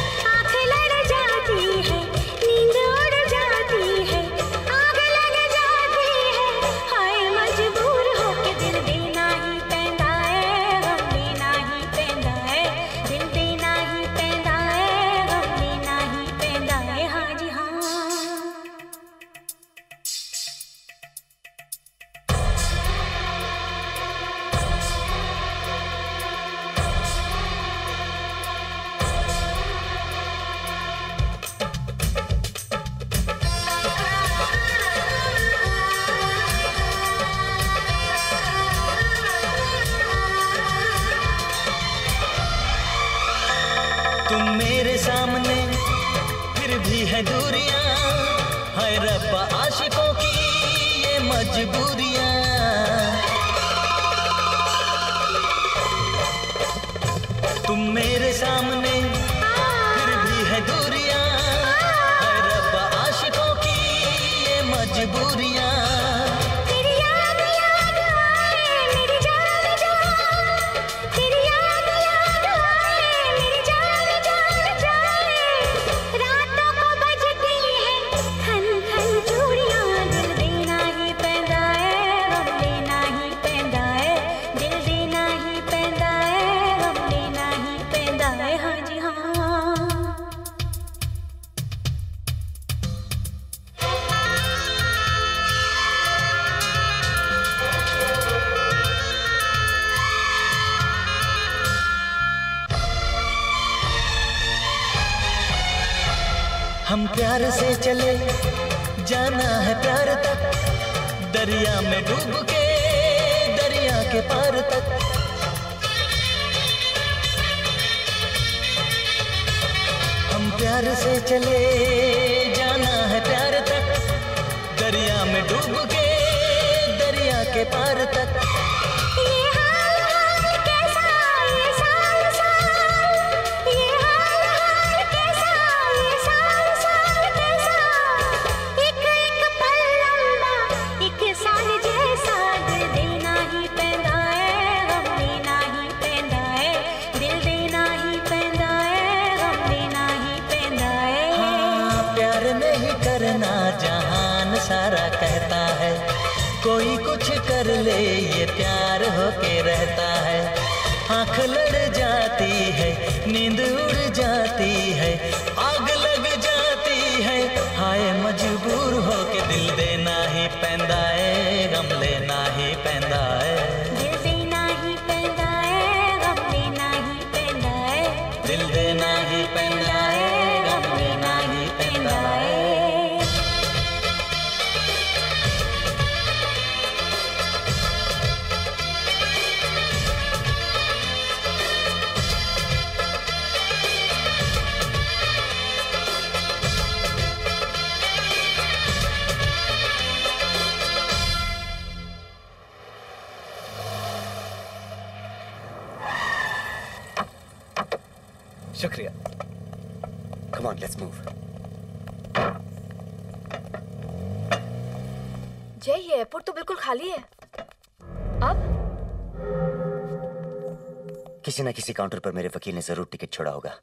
ना किसी काउंटर पर मेरे वकील ने ज़रूर टिकट छोड़ा होगा।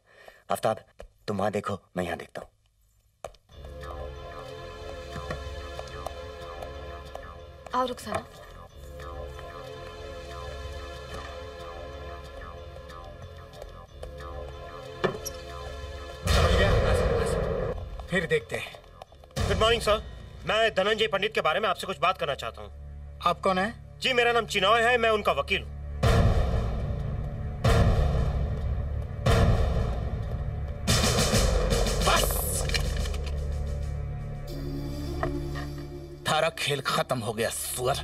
आफ्ताब तुम वहाँ देखो मैं यहाँ देखता हूँ। आओ रुखसाना फिर देखते हैं। गुड मॉर्निंग सर मैं धनंजय पंडित के बारे में आपसे कुछ बात करना चाहता हूँ। आप कौन है? जी मेरा नाम चिनॉय है मैं उनका वकील हूँ। थारा खेल खत्म हो गया, सुअर।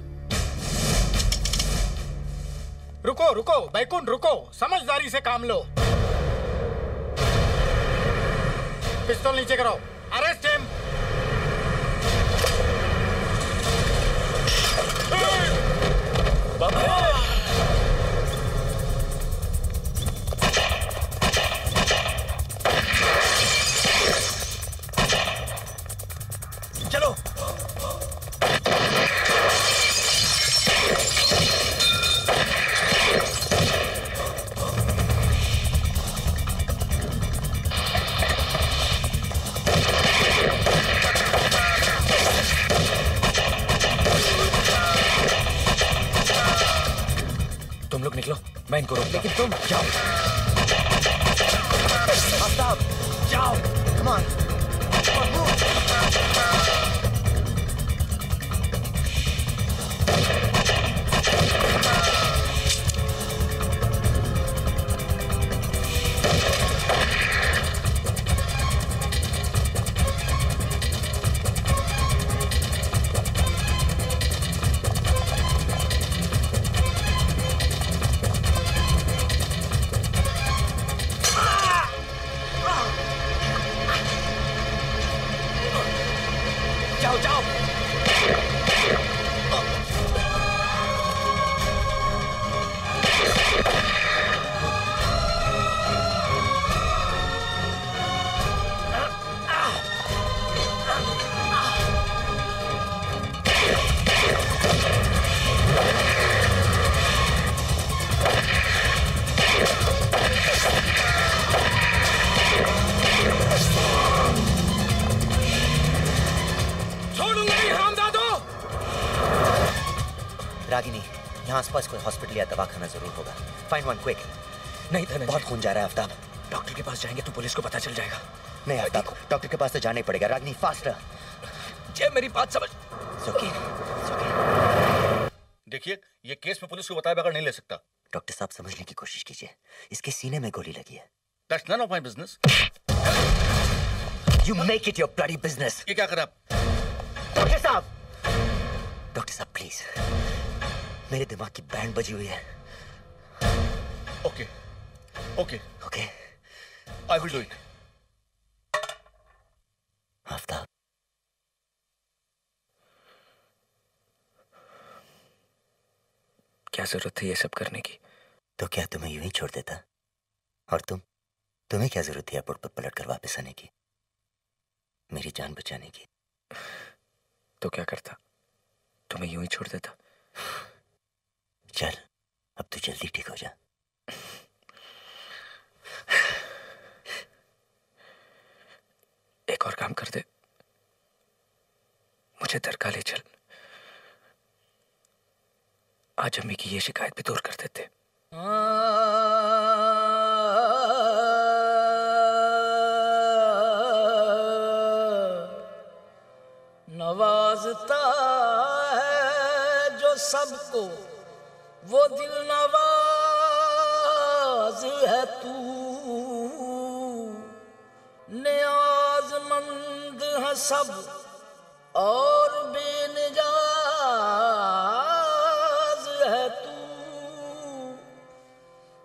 रुको रुको बैकुन रुको, समझदारी से काम लो। पिस्तौल नीचे करो। अरेस्ट हिम चलो फाइंड वन क्विक नहीं धनंजय बहुत खून जा रहा है आफ्ताब। डॉक्टर के पास जाएँगे तो पुलिस को पता चल जाएगा। नहीं आफ्ताब डॉक्टर के पास तो जाना ही पड़ेगा रागिनी फास्टर जय मेरी बात समझ। ओके देखिए ये केस में पुलिस को बताए बगैर नहीं ले सकता। डॉक्टर साहब समझने की कोशिश कीजिए। इसके सीने में गोली लगी है। That's none of my business You make it your bloody business. ये क्या करा डॉक्टर साहब। डॉक्टर साहब प्लीज़ मेरे दिमाग की बैंड बजी हुई है। Okay okay okay I will do it Aftab क्या ज़रूरत थी ये सब करने की? तो क्या तुम्हें यूँ ही छोड़ देता? और तुम? तुम्हें क्या ज़रूरत थी एयरपोर्ट पर पलट कर वापस आने की? मेरी जान बचाने की। तो क्या करता? तुम्हें यूँ ही छोड़ देता? चल अब तू जल्दी ठीक हो जा। एक और काम कर दे। मुझे दरगाह ले चल। आज अम्मी की ये शिकायत भी दूर कर देते। नवाजता है जो सबको, वो दिल नवाज़ है तू। नियाजमंद है सब, और बेनजाज है तू।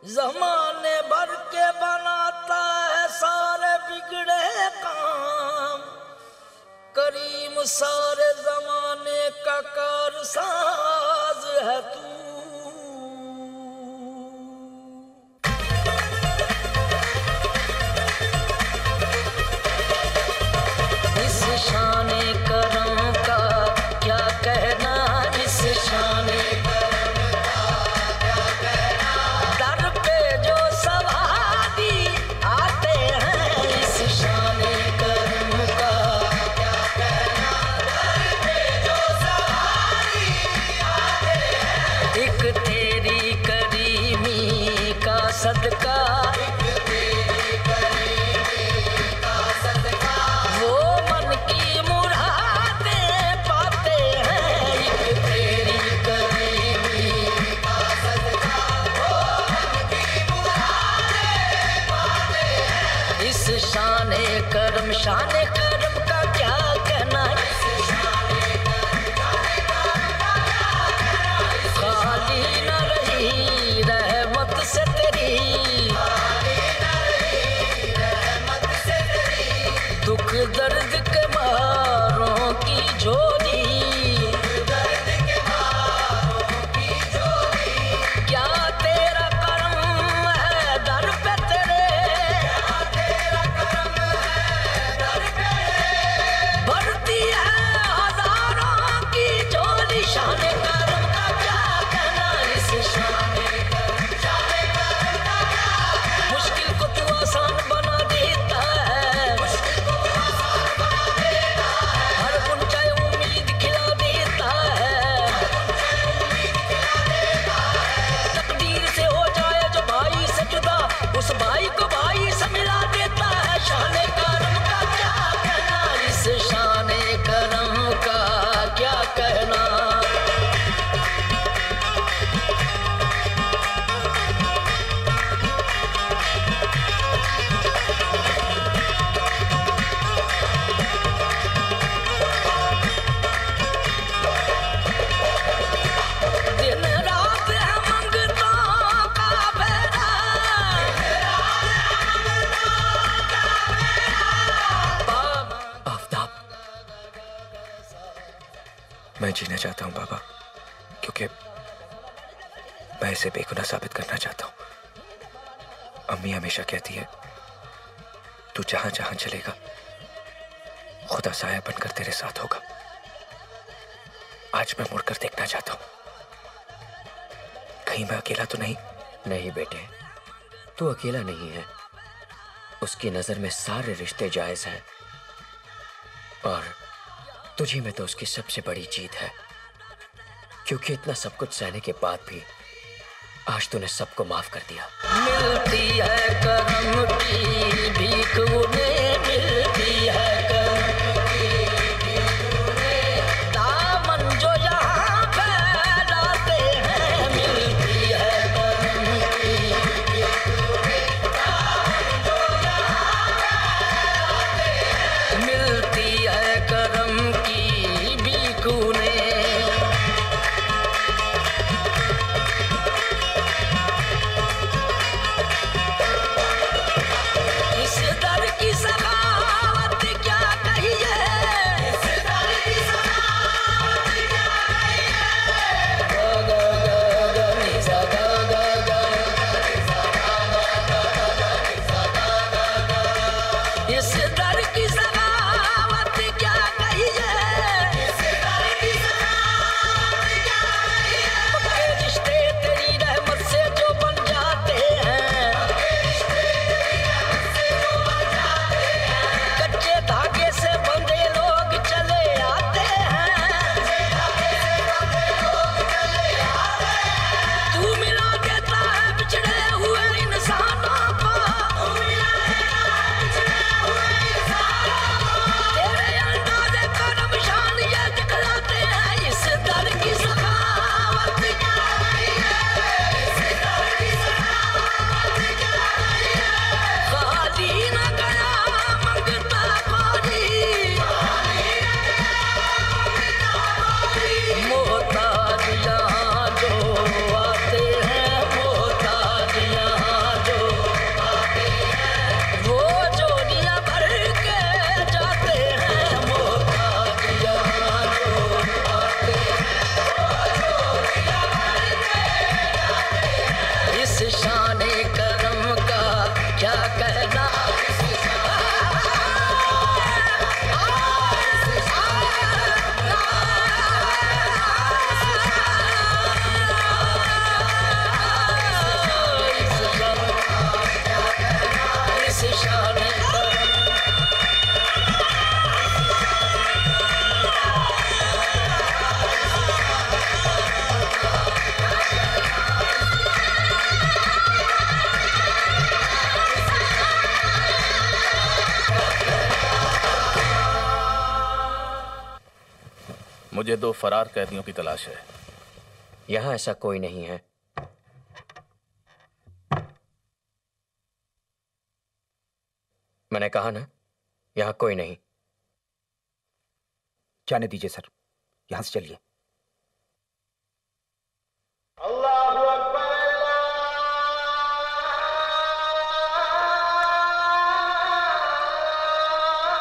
जमाने भर के बनाता है सारे बिगड़े काम, करीम सारे अकेला नहीं है। उसकी नज़र में सारे रिश्ते जायज़ हैं। और तुझे में तो उसकी सबसे बड़ी जीत है। क्योंकि इतना सब कुछ सहने के बाद भी आज तूने सबको माफ़ कर दिया। मिलती है करम की, भीख उन्हें मिलती है करम की। फरार कैदियों की तलाश है यहां ऐसा कोई नहीं है मैंने कहा ना यहां कोई नहीं जाने दीजिए सर यहां से चलिए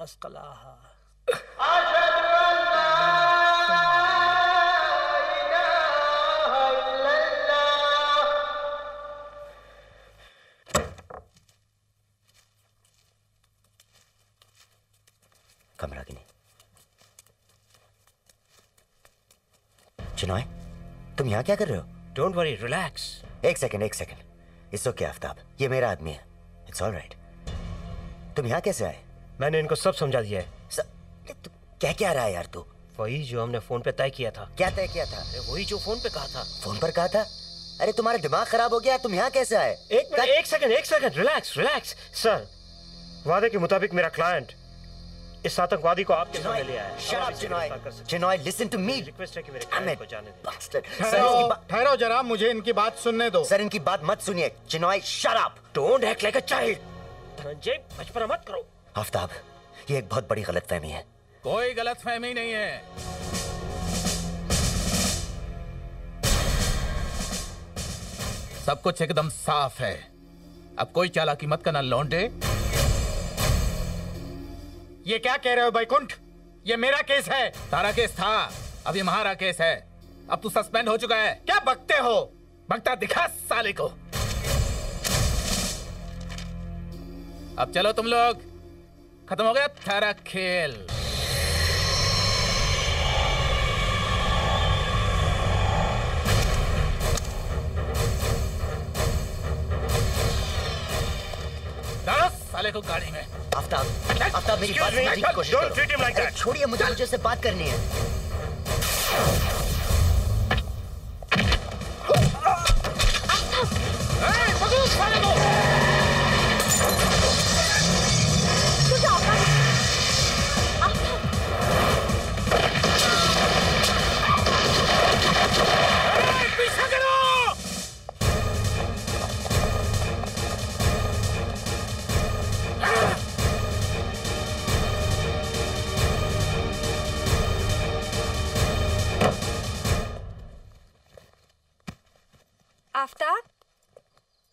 अस्कलाहा कमरा गिनी चिनॉय तुम यहाँ क्या कर रहे हो? डोंट वरी रिलैक्स एक सेकंड एक सेकंड इट्स ओके आफ्ताब ये मेरा आदमी है. इट्स ऑल राइट तुम यहाँ कैसे आए? मैंने इनको सब समझा दिया है। क्या क्या रहा है यार तू? वही जो हमने फ़ोन पे तय किया था। क्या तय किया था? अरे वही जो फ़ोन पे कहा था। फ़ोन पर कहा था? अरे तुम्हारा दिमाग खराब हो गया तुम यहाँ कैसे आए? एक मिनट एक सेकंड एक सेकंड रिलैक्स रिलैक्स सर वादे के मुताबिक मेरा क्लाइंट इस आतंकवादी को आपके सामने ले आया है। Shut up, Chinoy. Chinoy, listen to request है कि मेरे क्लाइंट को जाने दें. ठहरो ठहरो जरा मुझे इनकी बात सुनने दो। सर इनकी बात मत सुनिए। Chinoy shut up don't act like a child Dhananjay बचपना मत करो। आफ्ताब, ये एक बहुत बड़ी गलतफहमी है। कोई गलत फहमी नहीं है। सब कुछ एकदम साफ़ है। अब कोई चालाकी मत करना, लौंडे। ये क्या कह रहे हो, बैकुंठ? ये मेरा केस है। तारा केस था, अब ये हमारा केस है। अब तू सस्पेंड हो चुका है। क्या बकते हो? बगता दिखा साले को। अब चलो तुम लोग। खत्म हो गया थारा खेल। साले को गाड़ी में। आफ्ताब आफ्ताब मेरी बात कोशिश छोड़िए मुझे मुझे से बात करनी है।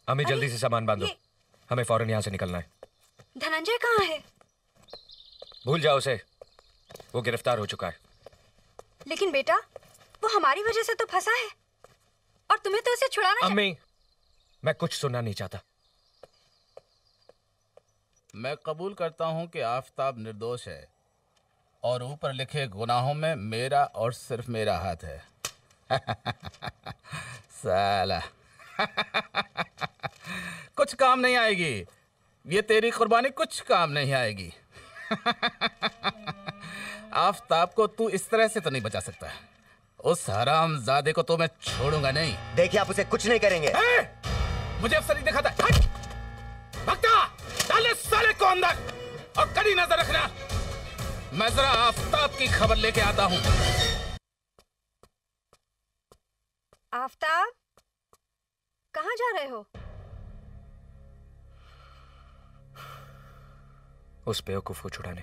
हमें जल्दी से सामान बांधो। हमें फ़ौरन यहाँ से निकलना है। धनंजय कहाँ है? भूल जाओ उसे। वो गिरफ़्तार हो चुका है। लेकिन बेटा वो हमारी वजह से तो फंसा है। और तुम्हें तो उसे छुड़ाना है। अम्मी मैं कुछ सुनना नहीं चाहता। मैं कबूल करता हूँ कि आफताब निर्दोष है। और ऊपर लिखे गुनाहों में मेरा और सिर्फ़ मेरा हाथ है। साला। कुछ काम नहीं आएगी। ये तेरी कुर्बानी कुछ काम नहीं आएगी। आफताब को तू इस तरह से तो नहीं बचा सकता। उस हराम जादे को तो मैं छोड़ूँगा नहीं। देखिए आप उसे कुछ नहीं करेंगे। ए! मुझे अफसर नहीं दिखाता। हट! भक्ता! डाले साले को अंदर और कड़ी नज़र रखना। मैं जरा आफताब की खबर लेके आता हूँ। आफ्ताब? कहाँ जा रहे हो? उस बेवकूफ़ को छुड़ाने।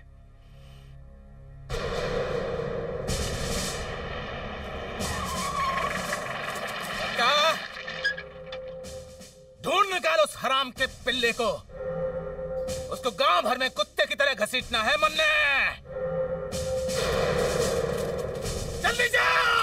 क्या ढूंढ निकाल उस हराम के पिल्ले को। उसको गाँव भर में कुत्ते की तरह घसीटना है मन्ने! जल्दी जाओ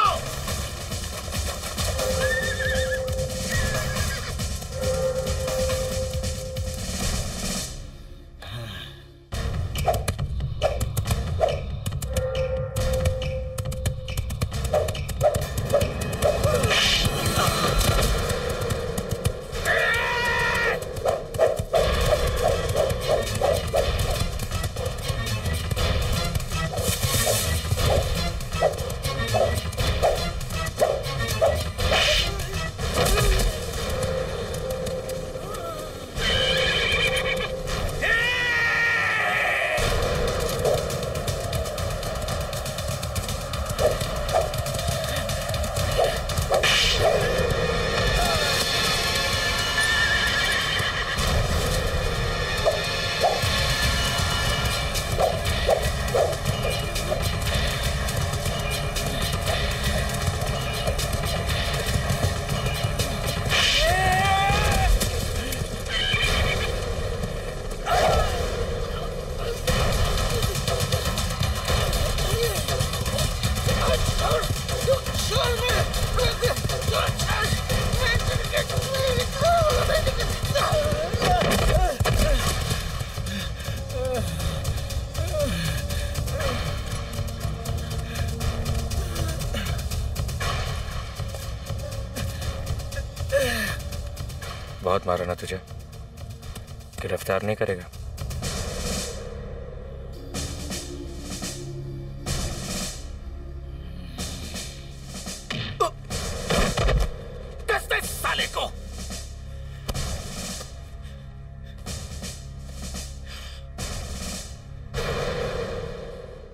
गिरफ़्तार नहीं करेगा।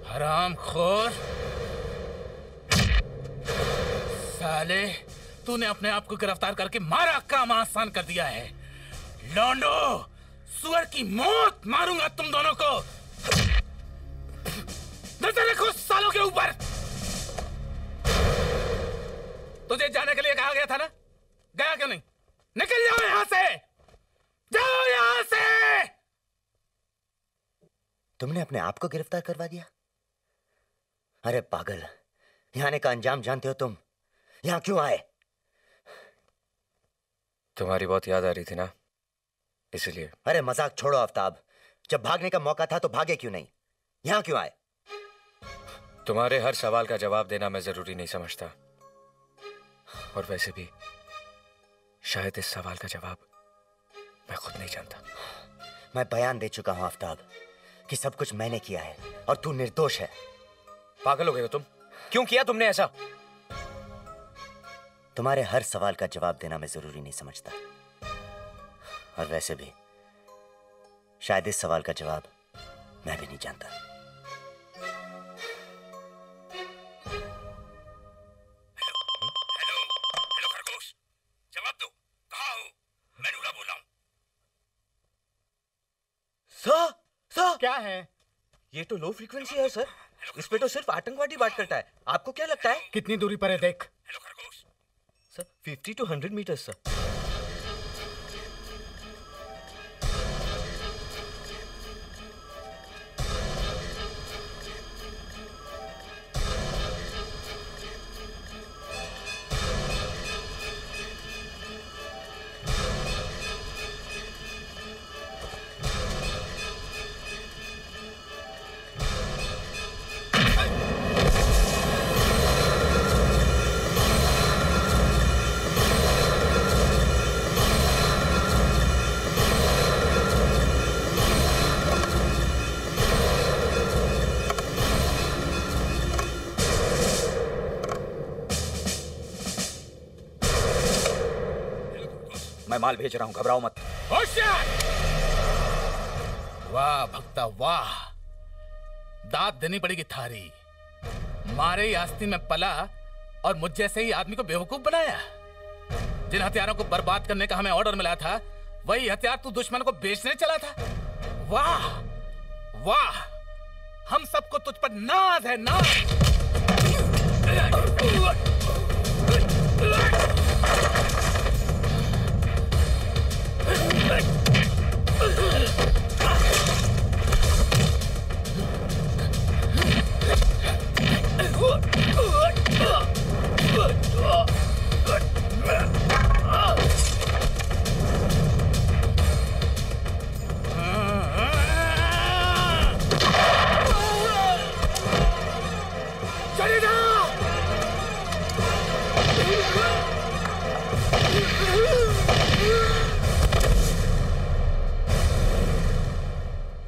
हराम खोर साले, तूने अपने आप को गिरफ़्तार करके मारा, काम आसान कर दिया है। लौंडो! की मौत मारूँगा तुम दोनों को नज़र रखो सालों के ऊपर तुझे जाने के लिए कहा गया था ना गया क्यों नहीं निकल जाओ यहाँ से जाओ यहाँ से तुमने अपने आप को गिरफ़्तार करवा दिया? अरे पागल यहाँ आने का अंजाम जानते हो तुम? यहाँ क्यों आए? तुम्हारी बहुत याद आ रही थी ना? इसलिए। अरे मज़ाक छोड़ो आफ्ताब जब भागने का मौका था तो भागे क्यों नहीं? यहाँ क्यों आए? तुम्हारे हर सवाल का जवाब देना मैं ज़रूरी नहीं समझता। और वैसे भी शायद इस सवाल का जवाब मैं खुद नहीं जानता। मैं बयान दे चुका हूँ आफ्ताब कि सब कुछ मैंने किया है और तू निर्दोष है। पागल हो गए हो तुम? क्यों किया तुमने ऐसा? तुम्हारे हर सवाल का जवाब देना मैं ज़रूरी नहीं समझता। और वैसे भी शायद इस सवाल का जवाब मैं भी नहीं जानता। हेलो खरगोश जवाब दो कहाँ हो? मैं नूरा बोल रहा हूँ। Sir sir! क्या है? ये तो लो फ्रीक्वेंसी है सर। इस पे तो सिर्फ़ आतंकवादी बात करता है। आपको क्या लगता है? कितनी दूरी पर है देख। सर 50 टू 100 मीटर सर माल भेज रहा हूँ, घबराओ मत। वाह, भक्ता, वाह। दाद देनी पड़ेगी थारी। मारे आस्ती में पला और मुझ जैसे ही आदमी को बेवकूफ़ बनाया। जिन हथियारों को बर्बाद करने का हमें ऑर्डर मिला था, वही हथियार तू दुश्मन को बेचने चला था। वाह वाह। हम सबको तुझ पर नाज है, नाज।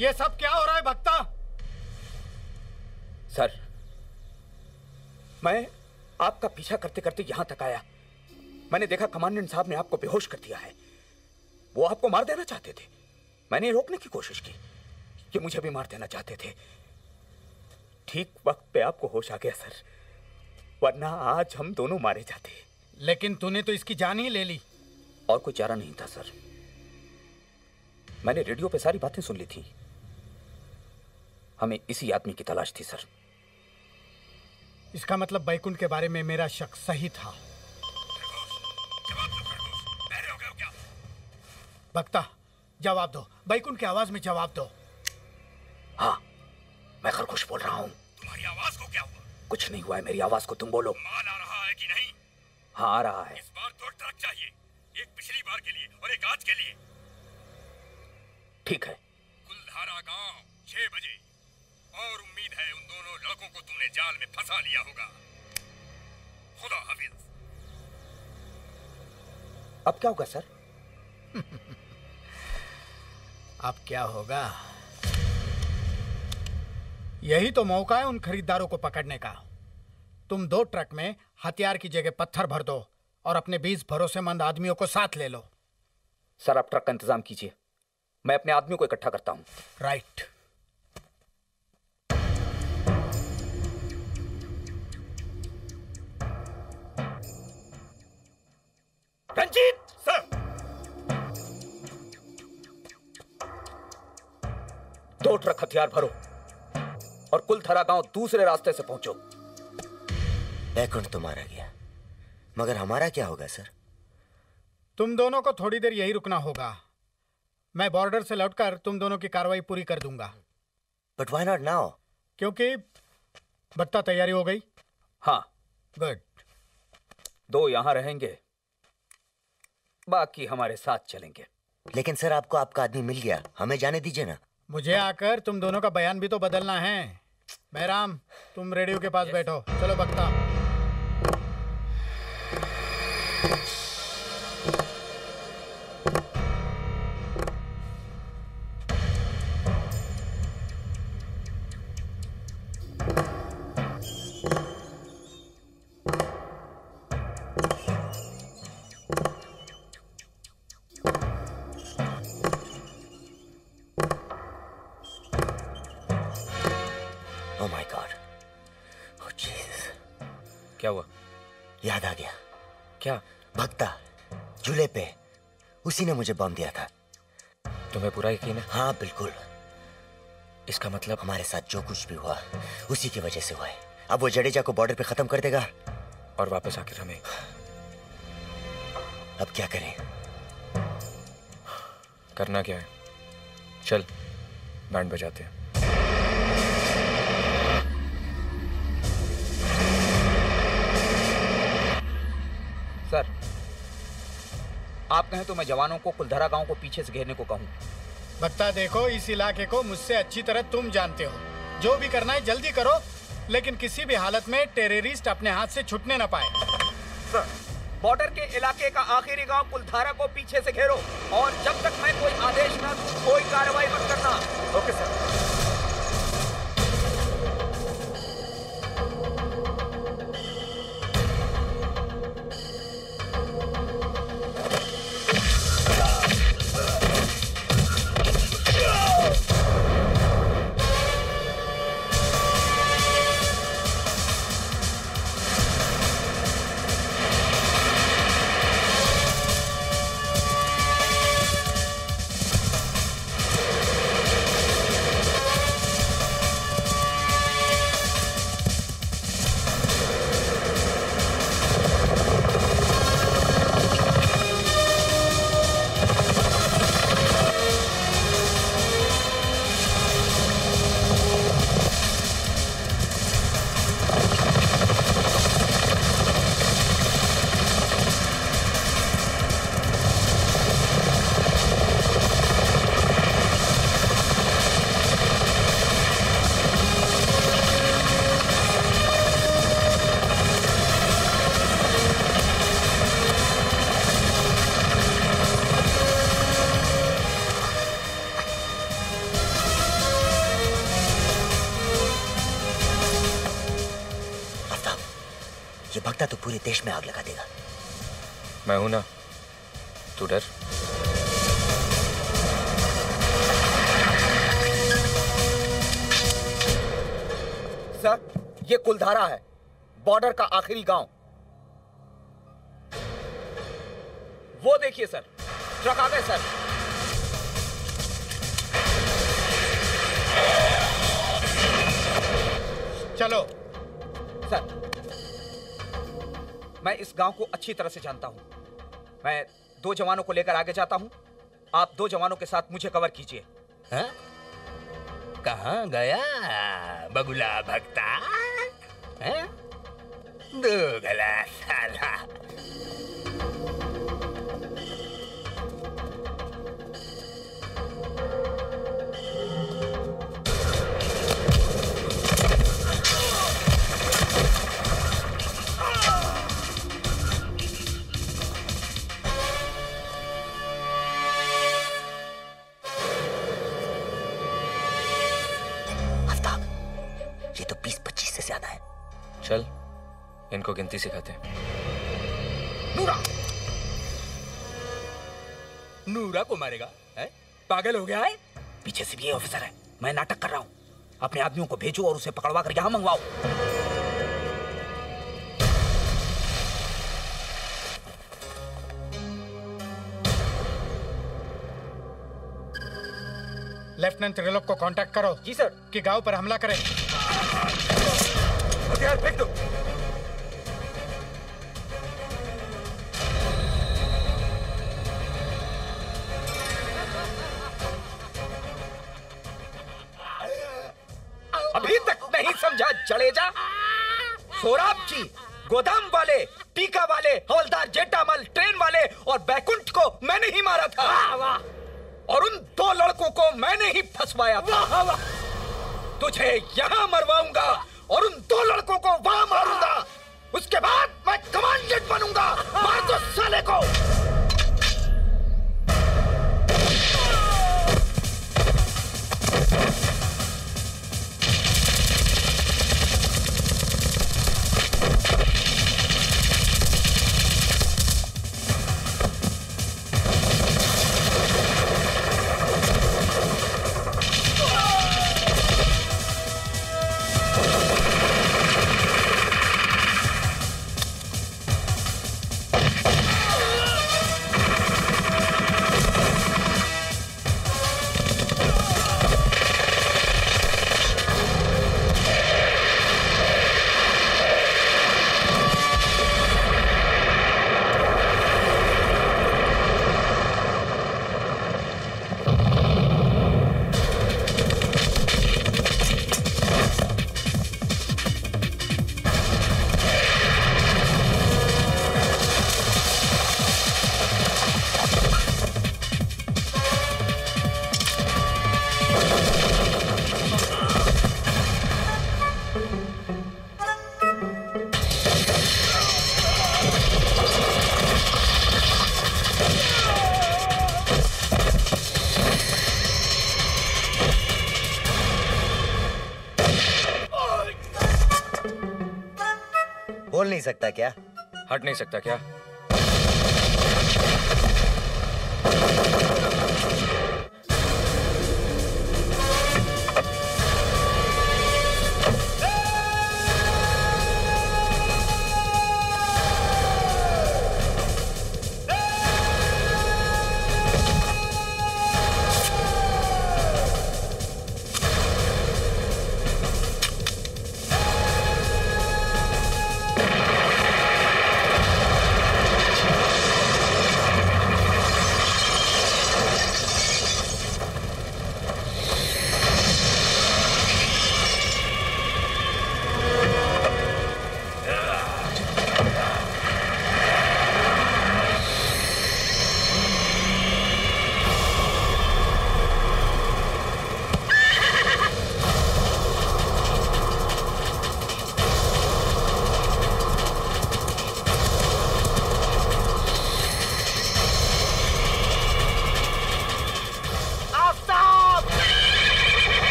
ये सब क्या हो रहा है भक्ता सर मैं आपका पीछा करते करते यहाँ तक आया। मैंने देखा कमांडेंट साहब ने आपको बेहोश कर दिया है। वो आपको मार देना चाहते थे। मैंने रोकने की कोशिश की कि मुझे भी मार देना चाहते थे। ठीक वक्त पे आपको होश आ गया सर। वरना आज हम दोनों मारे जाते। लेकिन तूने तो इसकी जान ही ले ली। और कोई चारा नहीं था सर। मैंने रेडियो पे सारी बातें सुन ली थी। हमें इसी आदमी की तलाश थी सर। इसका मतलब बैकुंठ के बारे में मेरा शक सही था। भक्ता जवाब दो। बैकुंठ की आवाज़ में जवाब दो। हाँ मैं खरगोश बोल रहा हूँ। तुम्हारी आवाज़ को क्या हुआ? कुछ नहीं हुआ है मेरी आवाज़ को तुम बोलो। माल आ रहा है कि नहीं? हाँ आ रहा है। इस बार दो ट्रक चाहिए एक पिछली बार के लिए और एक आज के लिए। ठीक है। कुलधारा गाँव छह बजे और उम्मीद है उन दोनों लड़कों को तुमने जाल में फंसा लिया होगा। खुदा हाफिज। अब क्या होगा सर? अब क्या होगा? यही तो मौका है उन खरीदारों को पकड़ने का। तुम दो ट्रक में हथियार की जगह पत्थर भर दो और अपने बीस भरोसेमंद आदमियों को साथ ले लो। सर आप ट्रक का इंतज़ाम कीजिए। मैं अपने आदमियों को इकट्ठा करता हूँ। राइट। रंजीत सर दो ट्रक हथियार भरो और कुलथरा गाँव दूसरे रास्ते से पहुंचो। बैकुंठ तो मारा गया। मगर हमारा क्या होगा सर? तुम दोनों को थोड़ी देर यही रुकना होगा। मैं बॉर्डर से लौटकर तुम दोनों की कार्रवाई पूरी कर दूँगा। बट वाई नॉट नाउ क्योंकि बट्टा तैयारी हो गई। हाँ। गुड दो यहाँ रहेंगे। बाकी हमारे साथ चलेंगे। लेकिन सर आपको आपका आदमी मिल गया। हमें जाने दीजिए ना। मुझे आकर तुम दोनों का बयान भी तो बदलना है। बहराम तुम रेडियो के पास बैठो। चलो बक्ता झूले पे। उसी ने मुझे बम दिया था। तुम्हें पूरा यकीन है हाँ बिल्कुल। इसका मतलब हमारे साथ जो कुछ भी हुआ उसी की वजह से हुआ है। अब वो जडेजा को बॉर्डर पे खत्म कर देगा। और वापस आकर हमें अब क्या करें? करना क्या है? चल बैंड बजाते हैं। आप कहें तो मैं जवानों को कुलधरा गाँव को पीछे से घेरने को कहूँ। भत्ता देखो इस इलाके को मुझसे अच्छी तरह तुम जानते हो। जो भी करना है जल्दी करो लेकिन किसी भी हालत में टेररिस्ट अपने हाथ से छुटने न पाए। सर बॉर्डर के इलाके का आखिरी गाँव कुलधारा को पीछे से घेरो और जब तक मैं कोई आदेश न कोई कार्रवाई मत करना। ओके पूरे देश में आग लगा देगा। मैं हूँ ना। तू डर। सर ये कुलधारा है। बॉर्डर का आखिरी गाँव। अच्छी तरह से जानता हूँ। मैं दो जवानों को लेकर आगे जाता हूँ। आप दो जवानों के साथ मुझे कवर कीजिए। कहा गया, बगुला भक्ता? है? दो गला साला। चल इनको गिनती सिखाते हैं। नूरा! नूरा को मारेगा है? पागल हो गया है? पीछे से भी ये ऑफिसर है। मैं नाटक कर रहा हूँ। अपने आदमियों को भेजो और उसे पकड़वा कर यहाँ मंगवाओ। लेफ्टिनेंट त्रिलोक को कांटेक्ट करो। जी सर। कि गाँव पर हमला करें। हथियार फेंक दो। अभी तक नहीं समझा जड़ेजा सोराब जी गोदाम वाले टीका वाले हवलदार जेठामल ट्रेन वाले और बैकुंठ को मैंने ही मारा था। और उन दो लड़कों को मैंने ही फंसवाया था। तुझे यहाँ मरवाऊँगा। और उन दो लड़कों को वहाँ मारूँगा। उसके बाद मैं कमांडेंट बनूँगा। मार दो साले को। नहीं सकता क्या? हट नहीं सकता क्या?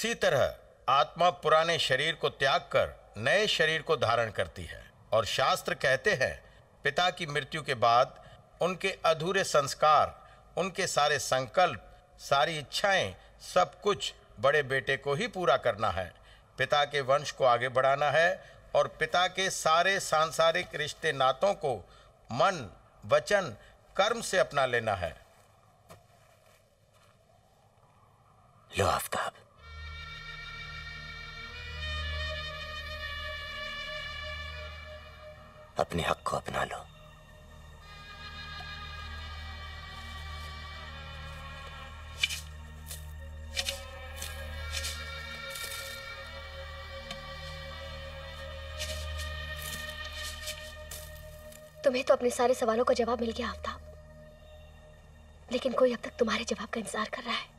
इसी तरह आत्मा पुराने शरीर को त्याग कर नए शरीर को धारण करती है। और शास्त्र कहते हैं, पिता की मृत्यु के बाद उनके अधूरे संस्कार, उनके सारे संकल्प, सारी इच्छाएँ, सब कुछ बड़े बेटे को ही पूरा करना है। पिता के वंश को आगे बढ़ाना है और पिता के सारे सांसारिक रिश्ते नातों को मन, वचन, कर्म से अपना लेना है। लो आफ्ताब। अपने हक को अपना लो। तुम्हें तो अपने सारे सवालों का जवाब मिल गया, आफ्ताब। लेकिन कोई अब तक तुम्हारे जवाब का इंतज़ार कर रहा है।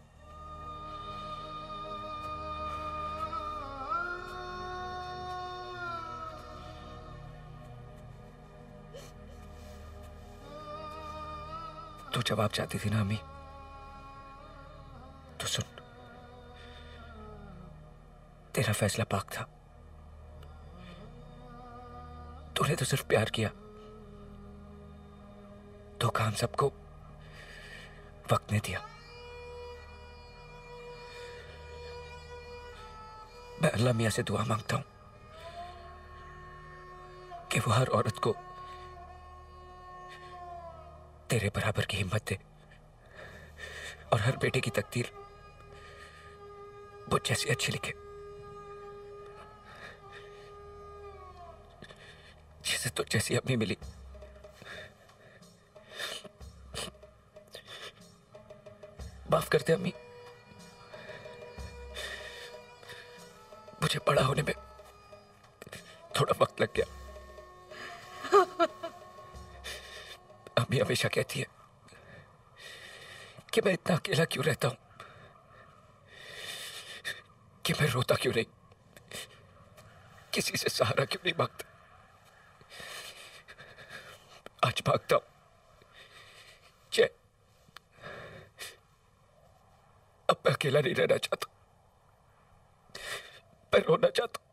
जवाब चाहती थी ना अम्मी। तो सुन, तेरा फैसला पाक था। तूने तो सिर्फ़ प्यार किया। तो काम सबको वक्त ने दिया। मैं अल्लाह मियाँ से दुआ माँगता हूँ कि वो हर औरत को तेरे बराबर की हिम्मत दे और हर बेटे की तकदीर वो जैसी अच्छी लिखे। जिसे तो जैसी अम्मी मिली। माफ़ कर दे अम्मी। मुझे बड़ा होने में थोड़ा वक्त लग गया। मम्मी हमेशा कहती है कि मैं इतना अकेला क्यों रहता हूँ? कि मैं रोता क्यों नहीं? किसी से सहारा क्यों नहीं माँगता? आज भागता हूँ। जय। अब मैं अकेला नहीं रहना चाहता। मैं रोना चाहता हूँ।